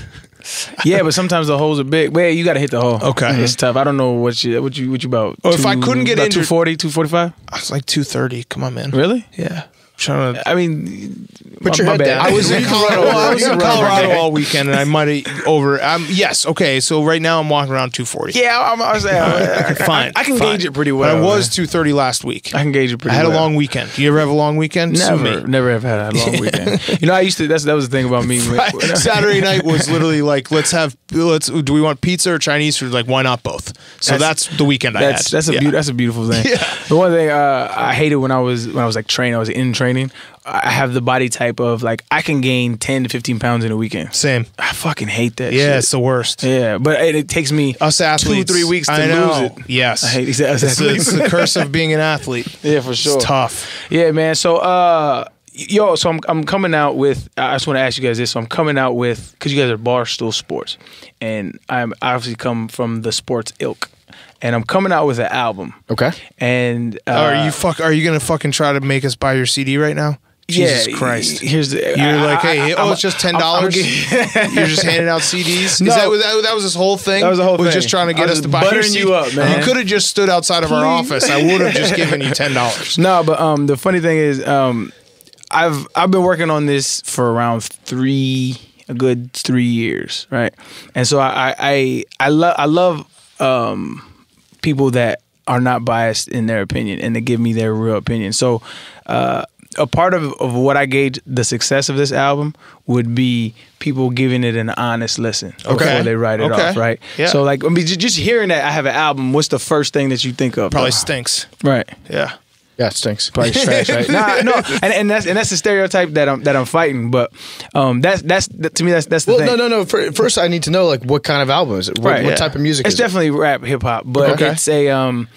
Yeah, but sometimes the holes are big. Well, you got to hit the hole. Okay. Mm-hmm. it's tough. I don't know what you what you what you about. Oh, if I couldn't get injured- 240, 245? I was like two thirty. Come on, man. Really? Yeah. Trying to. I mean, Put my- your my head bad. down. I was in You can run Colorado. I was in can run over. Colorado all weekend, and I might have over. Um, yes, okay. So right now I'm walking around 240. Yeah, I'm, I was saying, I, fine. I, I can fine. gauge it pretty But well. I was 230 last week. I can gauge it pretty. Well. I had a long weekend. Do you ever have a long weekend? Sue Never, never have had a long weekend. you know, I used to. That's that was the thing about me. Saturday night was literally like, let's have, let's. Do we want pizza or Chinese food? Like, why not both? So that's, That's- the weekend I That's had. that's a Yeah. beau- that's a beautiful thing. Yeah. The one thing uh, I hated when I was when I was like training, I was in training. I have the body type of like I can gain ten to fifteen pounds in a weekend. Same. I fucking hate that. Yeah, shit. it's the worst. yeah, but it, it takes me Us athletes, two three weeks to lose it. Yes, I hate these It's, it's the curse of being an athlete. Yeah, for sure. It's tough. Yeah, man. So, uh, yo, so I'm I'm coming out with. I just want to ask you guys this. So I'm coming out with because you guys are Barstool Sports, and I'm I obviously come from the sports ilk, and I'm coming out with an album. Okay. And uh, are you fuck? Are you gonna fucking try to make us buy your CD right now? Jesus yeah, Christ! Here's the. You're I- like, I- hey, I- oh, I'm- it's just ten I'm- I'm dollars. You're just handing out CDs. No. Is that, was that that was his whole thing? That was the whole Was thing. just trying to I get was us to buy your buttering CD. you up, man. You could have just stood outside of our office. I would have just given you ten dollars. No, but um, the funny thing is, um, I've I've been working on this for around three a good three years, right? And so I I I, I love I love um people that are not biased in their opinion and they give me their real opinion. So uh, a part of, of what I gauge the success of this album would be people giving it an honest listen Okay. before they write it Okay. off, right? Yeah. So like I mean, just hearing that I have an album, what's the first thing that you think of? Probably stinks. right. Yeah. Yeah, it stinks. Probably trash, right? nah, no, and, and that's and that's the stereotype that I'm that I'm fighting. But um, that's that's that, to me that's that's the Well, thing. no, no, no. For, first, I need to know like what kind of album is it? What, Right, what yeah. type of music It's is it? definitely rap, hip hop, but Okay. it's a um,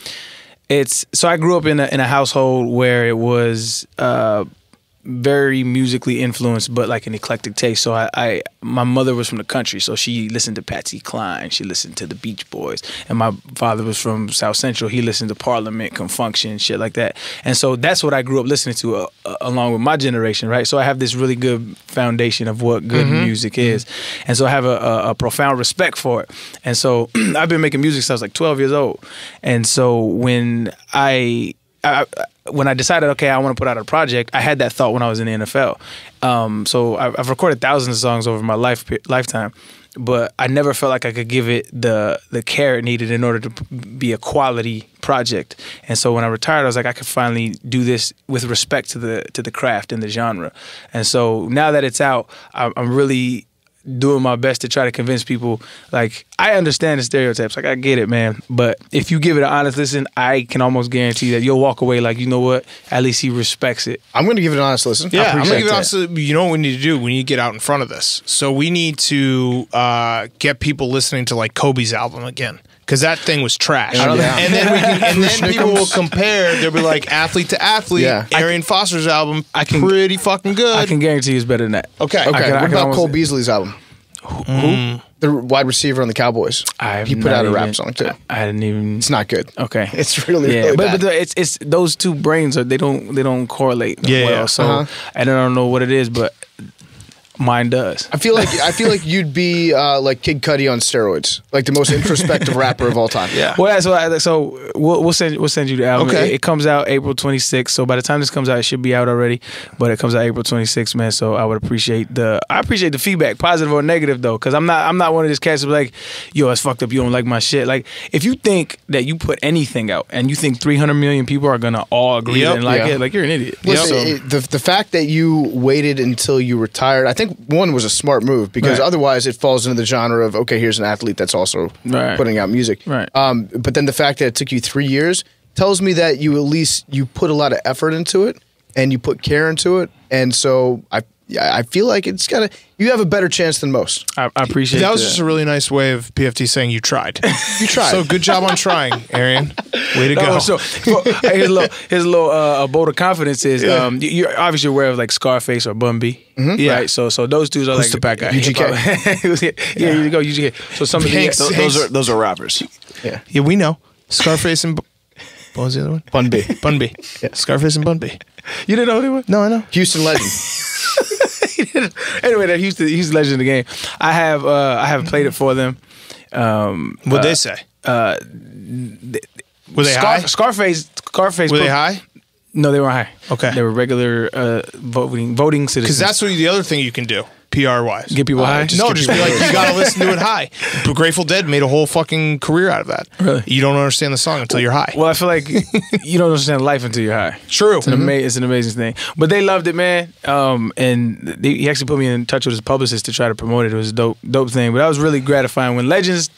it's so I grew up in a in a household where it was uh very musically influenced, but like an eclectic taste. So I, I my mother was from the country, so she listened to Patsy Cline, she listened to the Beach Boys, and my father was from South Central. He listened to Parliament, Con Funk Shun, shit like that. And so that's what I grew up listening to, uh, uh, along with my generation, right? So I have this really good foundation of what good music is, and so I have a, a, a profound respect for it. And so I've been making music since I was like 12 years old, and so when I I, I- when I decided, okay, I want to put out a project, I had that thought when I was in the NFL. Um, so I, I've recorded thousands of songs over my life lifetime, but I never felt like I could give it the the care it needed in order to be a quality project. And so when I retired, I was like, I could finally do this with respect to the to the craft and the genre. And so now that it's out, I'm really doing my best to try to convince people like I understand the stereotypes like I get it man but if you give it an honest listen I can almost guarantee that you'll walk away like you know what at least he respects it I'm going to give it an honest listen. Yeah, I'm gonna give it that. honestly. You know what we need to do? We need to get out in front of this. So we need to uh, get people listening to like Kobe's album again. Because that thing was trash. I And then we can, and then people will compare. They'll be like athlete to athlete. Yeah. Arian Foster's album, I can- pretty fucking good. I can guarantee you it's better than that. okay. Okay, I can- what about almost- Cole Beasley's album? Who? The wide receiver on the Cowboys. I have he put out a rap even- song too. I, I didn't even. It's not good. Okay. It's really, yeah, really but, bad. but the- it's it's those two brains are they don't they don't correlate Yeah, well. yeah. So Uh-huh. I don't know what it is, but mine does. I feel like I feel like you'd be uh, like Kid Cudi on steroids, like the most introspective rapper of all time. Yeah. Well, that's why. So we'll, we'll send we'll send you the album. Okay. It, it comes out April 26th. So by the time this comes out, it should be out already. But it comes out April 26th, man. So I would appreciate the I appreciate the feedback, positive or negative though, because I'm not I'm not one of these cats who be like, yo, it's fucked up. You don't like my shit. Like if you think that you put anything out and you think 300 million people are gonna all agree Yep. and like Yeah. it, like you're an idiot. Listen, So- it- the the fact that you waited until you retired, I think one was a smart move because Right. otherwise it falls into the genre of okay, here's an athlete that's also Right. putting out music. Right. Um, but then the fact that it took you three years tells me that you at least you put a lot of effort into it and you put care into it, and so I I feel like it's got to you have a better chance than most. I, I appreciate That That was that. just a really nice way of PFT saying you tried. You tried. So good job on trying, Arian. Way to go. No, so well, his little his little uh, vote of confidence is um, you- you're obviously aware of like Scarface or Bun B, Yeah. right? So so those dudes are Who's like the bad guy? UGK. yeah, you go UGK. So some of the Hanks- so- Th- those are those are rappers. Yeah. yeah, we know. Scarface and Bu- what was the other one? Bun B. Bun B. Scarface and Bun B. you didn't know they were. No, I know. Houston legend. anyway, that Houston Houston legend of the game. I have uh, I have played it for them. Um, What'd uh, they say? Uh, Were they Scar- high? Scarface Scarface. Were they high? No, they weren't high. Okay. they were regular uh, voting voting citizens. Because that's what the other thing you can do, PR wise. Get people high? no, Just just be like, you gotta listen to it high. But Grateful Dead made a whole fucking career out of that. Really? You don't understand the song until you're high. Well, I feel like you don't understand life until you're high. True. It's an, ama- it's an amazing thing. But they loved it, man. Um, and they, he actually put me in touch with his publicist to try to promote it. It was a dope, dope thing. But that was really gratifying when legends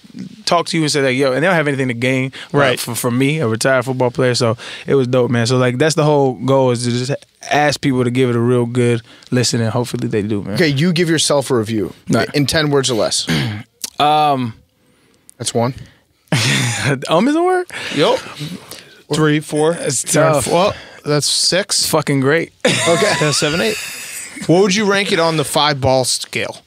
talk to you and say like, "Yo," and they don't have anything to gain, uh, Right. For, for me, a retired football player. So it was dope, man. So like, that's the whole goal is to just ask people to give it a real good listen, and hopefully they do, man. Okay, you give yourself a review Right. in ten words or less. Um, That's one. um is a word. Yup. Three, four. It's tough. f- Well, that's six. It's fucking great. Okay. That's seven, eight. What would you rank it on the five ball scale?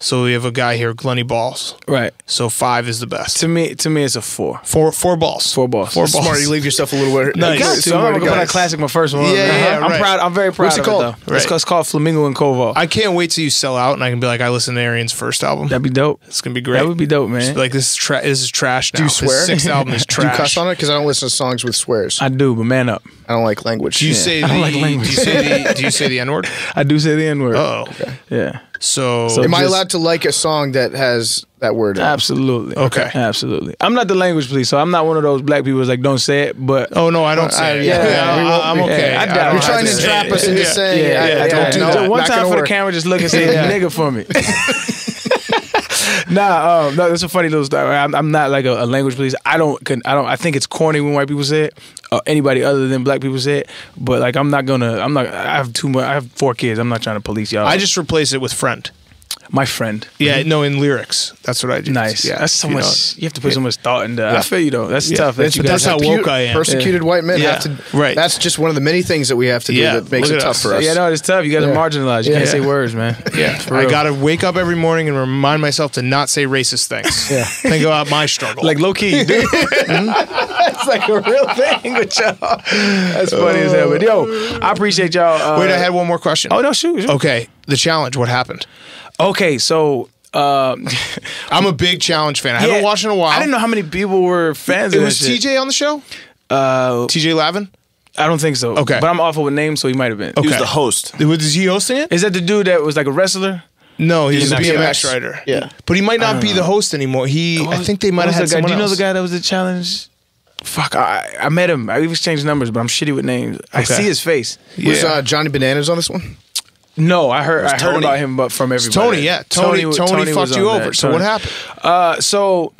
So we have a guy here, Glenny Balls. right. So five is the best. To me, to me, it's a four. Four, four balls. Four balls. Four balls. Smart. You leave yourself a little bit. Nice. Got Two to. I'm gonna put go. that classic my first one. Yeah, yeah, uh-huh. I'm right. proud. I'm very proud What's it of called? it though. Right. It's, it's called Flamingo and Koalas. I can't wait till you sell out and I can be like, I listened to Arian's first album. That'd be dope. It's gonna be great. That would be dope, Just man. be like this is tra- this is trash now. Do you His swear? sixth album is Do you cuss on it? Because I don't listen to songs with swears. I, I do, but man up. I don't like language. Do you Yeah. say I don't like language. do you say the do you say the N word? I do say the N word. Oh. Yeah. So, So- Am I allowed to like a song that has that word? in it? Absolutely. Okay. Absolutely. I'm not the language police, so I'm not one of those black people who's like, don't say it, but. Oh no, I don't say I- it. yeah, Yeah, we I, am okay. yeah, I I doubt don't it. You're trying to to trap us into Yeah. saying, Yeah, I, yeah, I don't yeah. do No, that. One Not time gonna for the camera, just look and say Yeah. nigga for me. nah, um, no, that's a funny little story. I'm, I'm not like a, a language police. I don't, I don't. I think it's corny when white people say it, or anybody other than black people say it. But like, I'm not gonna. I'm not. I have two. more I have four kids. I'm not trying to police y'all. I just replace it with friend. My friend. Yeah, no, in lyrics. That's what I do. Nice. Yeah, that's so you know. much. You have to put so much thought into. I feel you though. That's Yeah. tough. That That's- but that's how to- woke I am. Persecuted white men Yeah. have to. Right. That's just one of the many things that we have to do Yeah, that makes look it tough us. for us. Yeah, no, it's tough. You guys Yeah. are marginalized. You Yeah. can't say words, man. Yeah, I gotta wake up every morning and remind myself to not say racist things. Yeah. think about my struggle. Like low key, you do. It's like a real thing with y'all. That's funny as hell. But yo, I appreciate y'all. Uh, wait, I had one more question. Oh no, shoot. shoot. Okay, the challenge. What happened? Okay, so. Um, I'm a big challenge fan. I yeah, haven't watched in a while. I didn't know how many people were fans It of was that shit. TJ on the show. Uh, TJ Lavin. I don't think so. Okay. but I'm awful with names, so he might have been. He was the host. Was he hosting it? Is that the dude that was like a wrestler? No, he's a BMX. BMX rider. Yeah. but he might not be the host anymore. He, I think they might have had the guy? someone Do you know else. the guy that was the challenge? Fuck, I, I met him. I even exchanged numbers, but I'm shitty with names. I see his face. Was Yeah. uh, Johnny Bananas on this one? No, I heard. I heard Tony. about him, but from everybody. Tony, yeah. Tony- Tony was fucked you over. that. So what happened? Uh, so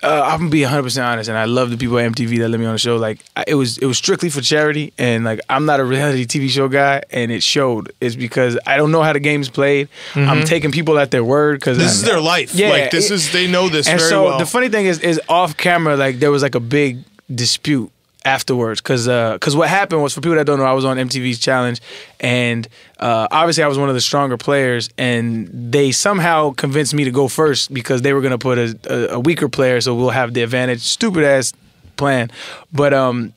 Uh, I'm gonna be 100 percent honest, and I love the people at MTV that let me on the show. Like I, it was, it was strictly for charity, and like I'm not a reality TV show guy, and it showed. It's because I don't know how the game's played. I'm taking people at their word because Mm-hmm. This is their life. Yeah, like this it- is they know this And very so well. the funny thing is, is off camera, like there was like a big dispute afterwards, because because what happened was for people that don't know, I was on MTV's challenge, and uh, obviously I was one of the stronger players, and they somehow convinced me to go first because they were gonna put a, a, a weaker player, so we'll have the advantage. Stupid ass plan, but um,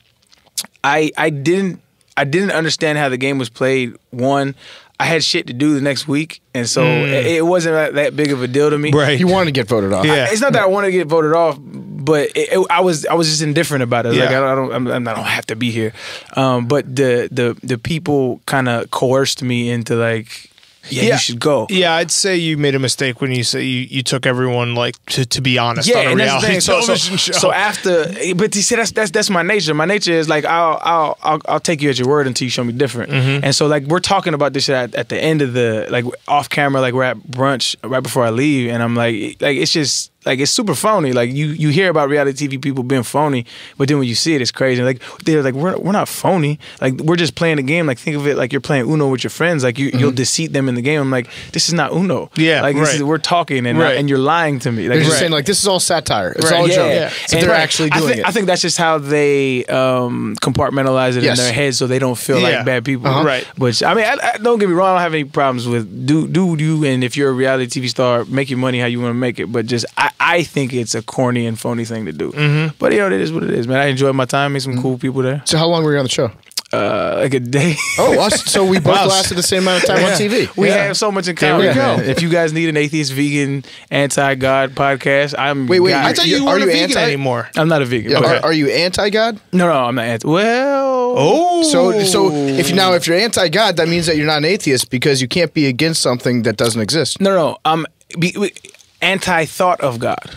I I didn't I didn't understand how the game was played. One, I had shit to do the next week, and so it, it wasn't that, that big of a deal to me. right. You wanted to get voted off. Yeah. It's not that I want to get voted off, but it, it- I was I was just indifferent about it. I Like I don't I don't, I'm, I don't have to be here. Um, but the the the people kind of coerced me into like, yeah, you should go. Yeah, I'd say you made a mistake when you say you, you took everyone like to, to be honest Yeah, on a and that's the reality. So, so, television show. so after, but you see, that's that's that's my nature. My nature is like I'll I'll I'll, I'll take you at your word until you show me different. Mm-hmm. And so like we're talking about this at, at the end of the like off camera, like we're at brunch right before I leave, and I'm like like it's just like it's super phony. Like you you hear about reality TV people being phony, but then when you see it, it's crazy. Like they're like we're we're not phony. Like we're just playing a game. Like think of it like you're playing Uno with your friends. Like you you'll deceive them in the game. I'm like this is not Uno. Mm-hmm. Yeah, like this right. is, we're talking and Right. and you're lying to me. Like They're just Right. saying like this is all satire. It's Right, all yeah, joke. yeah. So And they're right, actually I doing think, it. I think that's just how they um, compartmentalize it Yes. in their head, so they don't feel Yeah. like bad people. Uh-huh. Right. Which I mean, I, I, don't get me wrong. I don't have any problems with do do you, and if you're a reality TV star, make your money how you want to make it. But just I, I think it's a corny and phony thing to do. Mm-hmm. But you know, it is what it is, man. I enjoyed my time. Met some cool people there. so how long were you on the show? Uh, like a day. Oh, us, so we both Wow. lasted the same amount of time on TV. We Yeah. have so much in There we common. go. man. If you guys need an atheist, vegan, anti-God podcast, I'm. Wait, wait, guy. I thought you- you are weren't you a vegan anti- anymore. I'm not a vegan. Yeah, are, are you anti-God? no, no, I'm not anti. Well, Oh, So, so if you now if you're anti-God, that means that you're not an atheist because you can't be against something that doesn't exist. No, no, I'm be, anti thought of God.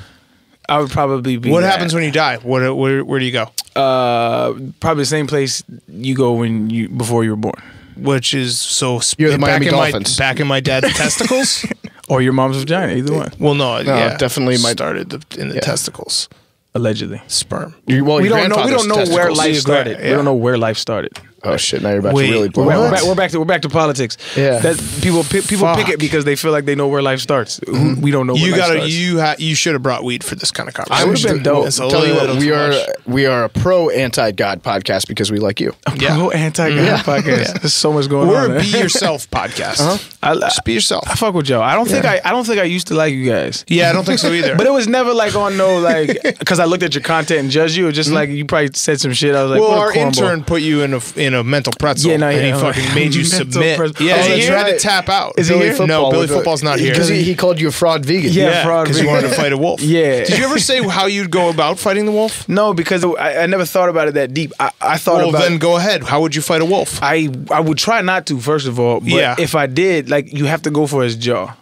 I would probably be. what that. happens when you die? What where, where do you go? Uh, probably the same place you go when you before you were born, Which is so sp- You're the back Miami in my Dolphins. back in my dad's testicles. or your mom's vagina. Either one, Well, no, yeah, definitely my- started the, in the Yeah. testicles, allegedly. sperm. You, well, we your don't know. We don't know grandfather's where testicles. life Yeah. started. We don't know where life started. Oh shit! Now you're about Wait, to really blow We're, we're back, we're back to we're back to politics. Yeah. that people pi- people pick it because they feel like they know where life starts. Who- mm-hmm. We don't know. You gotta you ha- you should have brought weed for this kind of conversation. I would've been dope. It's Tell you what, we are much. we are a pro anti-God podcast because we like you. Yeah. Pro anti God mm-hmm. Yeah. podcast. There's so much going We're on. a be yourself podcast. Uh-huh. I, Just be yourself. I fuck with y'all. I don't think I. I don't think I used to like you guys. Yeah, I don't think so either. But it was never like on no like because I looked at your content and judged you. It was just mm-hmm. like you probably said some shit. I was like, well, what a our intern put you in a in a mental pretzel. Yeah, no, and yeah, he fucking made you mental submit. pretzel. Yeah, Oh, so that's you had to right. tap out. Is he Billy here? No, Billy with the- Football's not here. because he, he called you a fraud vegan. Yeah. Yeah, fraud because you wanted to fight a wolf. Yeah. Did you ever say how you'd go about fighting the wolf? No, because I, I never thought about it that deep. I, I thought Well, about. then go ahead. How would you fight a wolf? I I would try not to first of all, but Yeah. if I did, like you have to go for his jaw,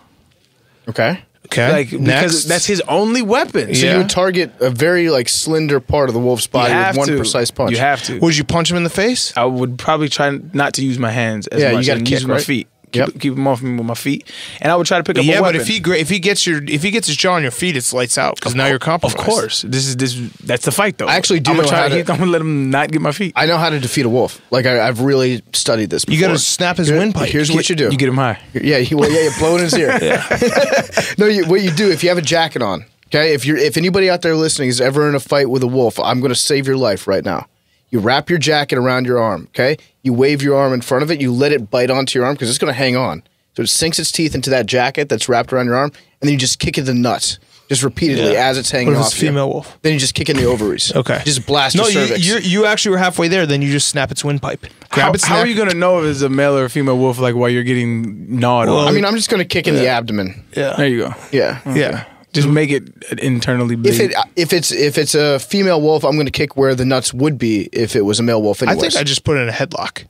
Okay. Okay, like because Next. that's his only weapon. So Yeah. you would target a very like slender part of the wolf's body with one to. precise punch. You have to. Would you punch him in the face? I would probably try not to use my hands as Yeah, you much gotta and kick, use my feet. Keep, Yep. keep him off me with my feet, and I would try to pick up. yeah, a but if he if he gets your if he gets his jaw on your feet, it's lights out because now you're compromised. Of course, this is this. That's the fight, though. I actually do I'm gonna know try. how to- I'm gonna let him not get my feet. I know how to defeat a wolf. Like I, I've really studied this. Before. You got to snap his windpipe. Here's what you do. You get him high. Yeah, he, well, yeah, you blow in his ear. no, you, what you do if you have a jacket on, okay? If you're if anybody out there listening is ever in a fight with a wolf, I'm going to save your life right now. You wrap your jacket around your arm, okay? You wave your arm in front of it. You let it bite onto your arm because it's going to hang on. So it sinks its teeth into that jacket that's wrapped around your arm, and then you just kick it in the nuts, just repeatedly Yeah. as it's hanging What if off. it's you. female wolf? Then you just kick in the ovaries. Okay, Just blast No, your you cervix. you you actually were halfway there. Then you just snap its windpipe. Grab How, its how neck. are you gonna know if it's a male or a female wolf? Like while you're getting gnawed Well, on. I mean, I'm just going to kick in the abdomen. Yeah, there you go. Yeah. yeah. Just make it internally bleed. If it if it's if it's a female wolf, I'm going to kick where the nuts would be if it was a male wolf. I think I just put it in a headlock.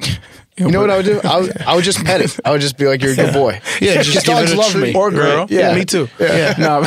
You know what I would do? I would, I would just pet it. I would just be like, "You're a good boy." Yeah, just Because give dogs love treat. me. or girl. Right. Yeah, Yeah. me too. Yeah. no,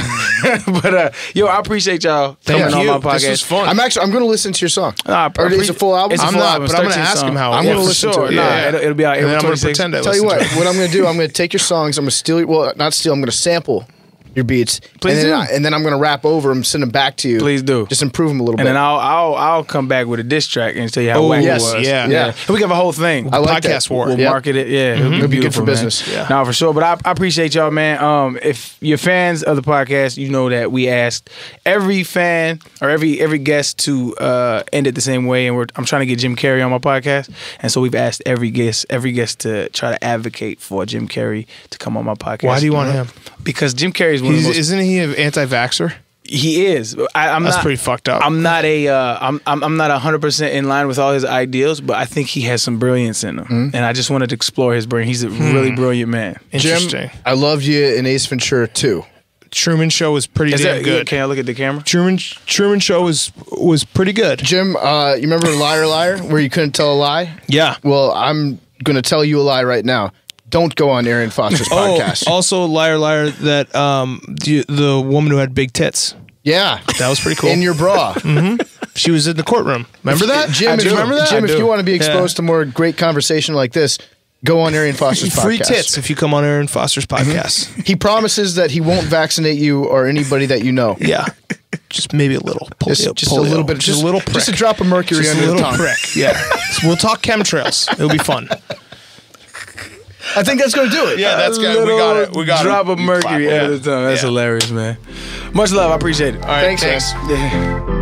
but uh, yo, I appreciate y'all Thank coming you. on my podcast. This was fun. I'm actually I'm going to listen to your song. Nah, or it's a full album. It's a I'm full not, album. but I'm gonna 13 ask him how I'm is. gonna for listen to sure. it. Nah, Yeah. it'll, it'll be out And April I'm gonna 26th. pretend I Tell you what, what I'm going to do, I'm going to take your songs. I'm going to steal. Well, not steal. I'm going to sample your beats. Please and then, do. I, and then I'm gonna rap over them, send them back to you. Please do. Just improve them a little And bit. And then I'll I'll I'll come back with a diss track and tell you how Oh, whack yes, it was. yeah. Yeah. And we can have a whole thing. I like podcast that. war. We'll Yep. market it. Yeah, it'll be, It'll be good for man. business. Yeah. No, for sure. But I, I appreciate y'all, man. Um, if you're fans of the podcast, you know that we asked every fan or every every guest to uh, end it the same way, and we're I'm trying to get Jim Carrey on my podcast, and so we've asked every guest every guest to try to advocate for Jim Carrey to come on my podcast. Why do you want him? Because Jim Carrey is one He's, of the most. isn't he an anti-vaxxer? He is. I, I'm That's not, pretty fucked up. I'm not a. Uh, I'm, I'm I'm not hundred percent in line with all his ideals, but I think he has some brilliance in him, Hmm. and I just wanted to explore his brain. He's a really brilliant man. Interesting. Jim, I loved you in Ace Ventura too. Truman Show was pretty Is damn that good. Can I look at the camera? Truman Truman Show was was pretty good. Jim, uh, you remember Liar Liar, where you couldn't tell a lie? Yeah. Well, I'm gonna tell you a lie right now. Don't go on Arian Foster's podcast. Oh, also liar liar that um the, the woman who had big tits. yeah, That was pretty cool. in your bra. she was in the courtroom. Remember that? Jim, if remember that? Jim, if you want to be Yeah. exposed to more great conversation like this, go on Arian Foster's free podcast. Free tits if you come on Arian Foster's podcast. He promises that he won't vaccinate you or anybody that you know. yeah. Just maybe a little. Polio, Just, just a little bit, Just, a little prick. just a drop of mercury Just a under the little tongue. prick. Yeah. So we'll talk chemtrails. It'll be fun. I think that's going to do it. Yeah, that's good. We got it. We got Drop it. Drop of mercury Yeah. the tongue. That's Yeah. hilarious, man. Much love. I appreciate it. All right, Thanks. Yeah.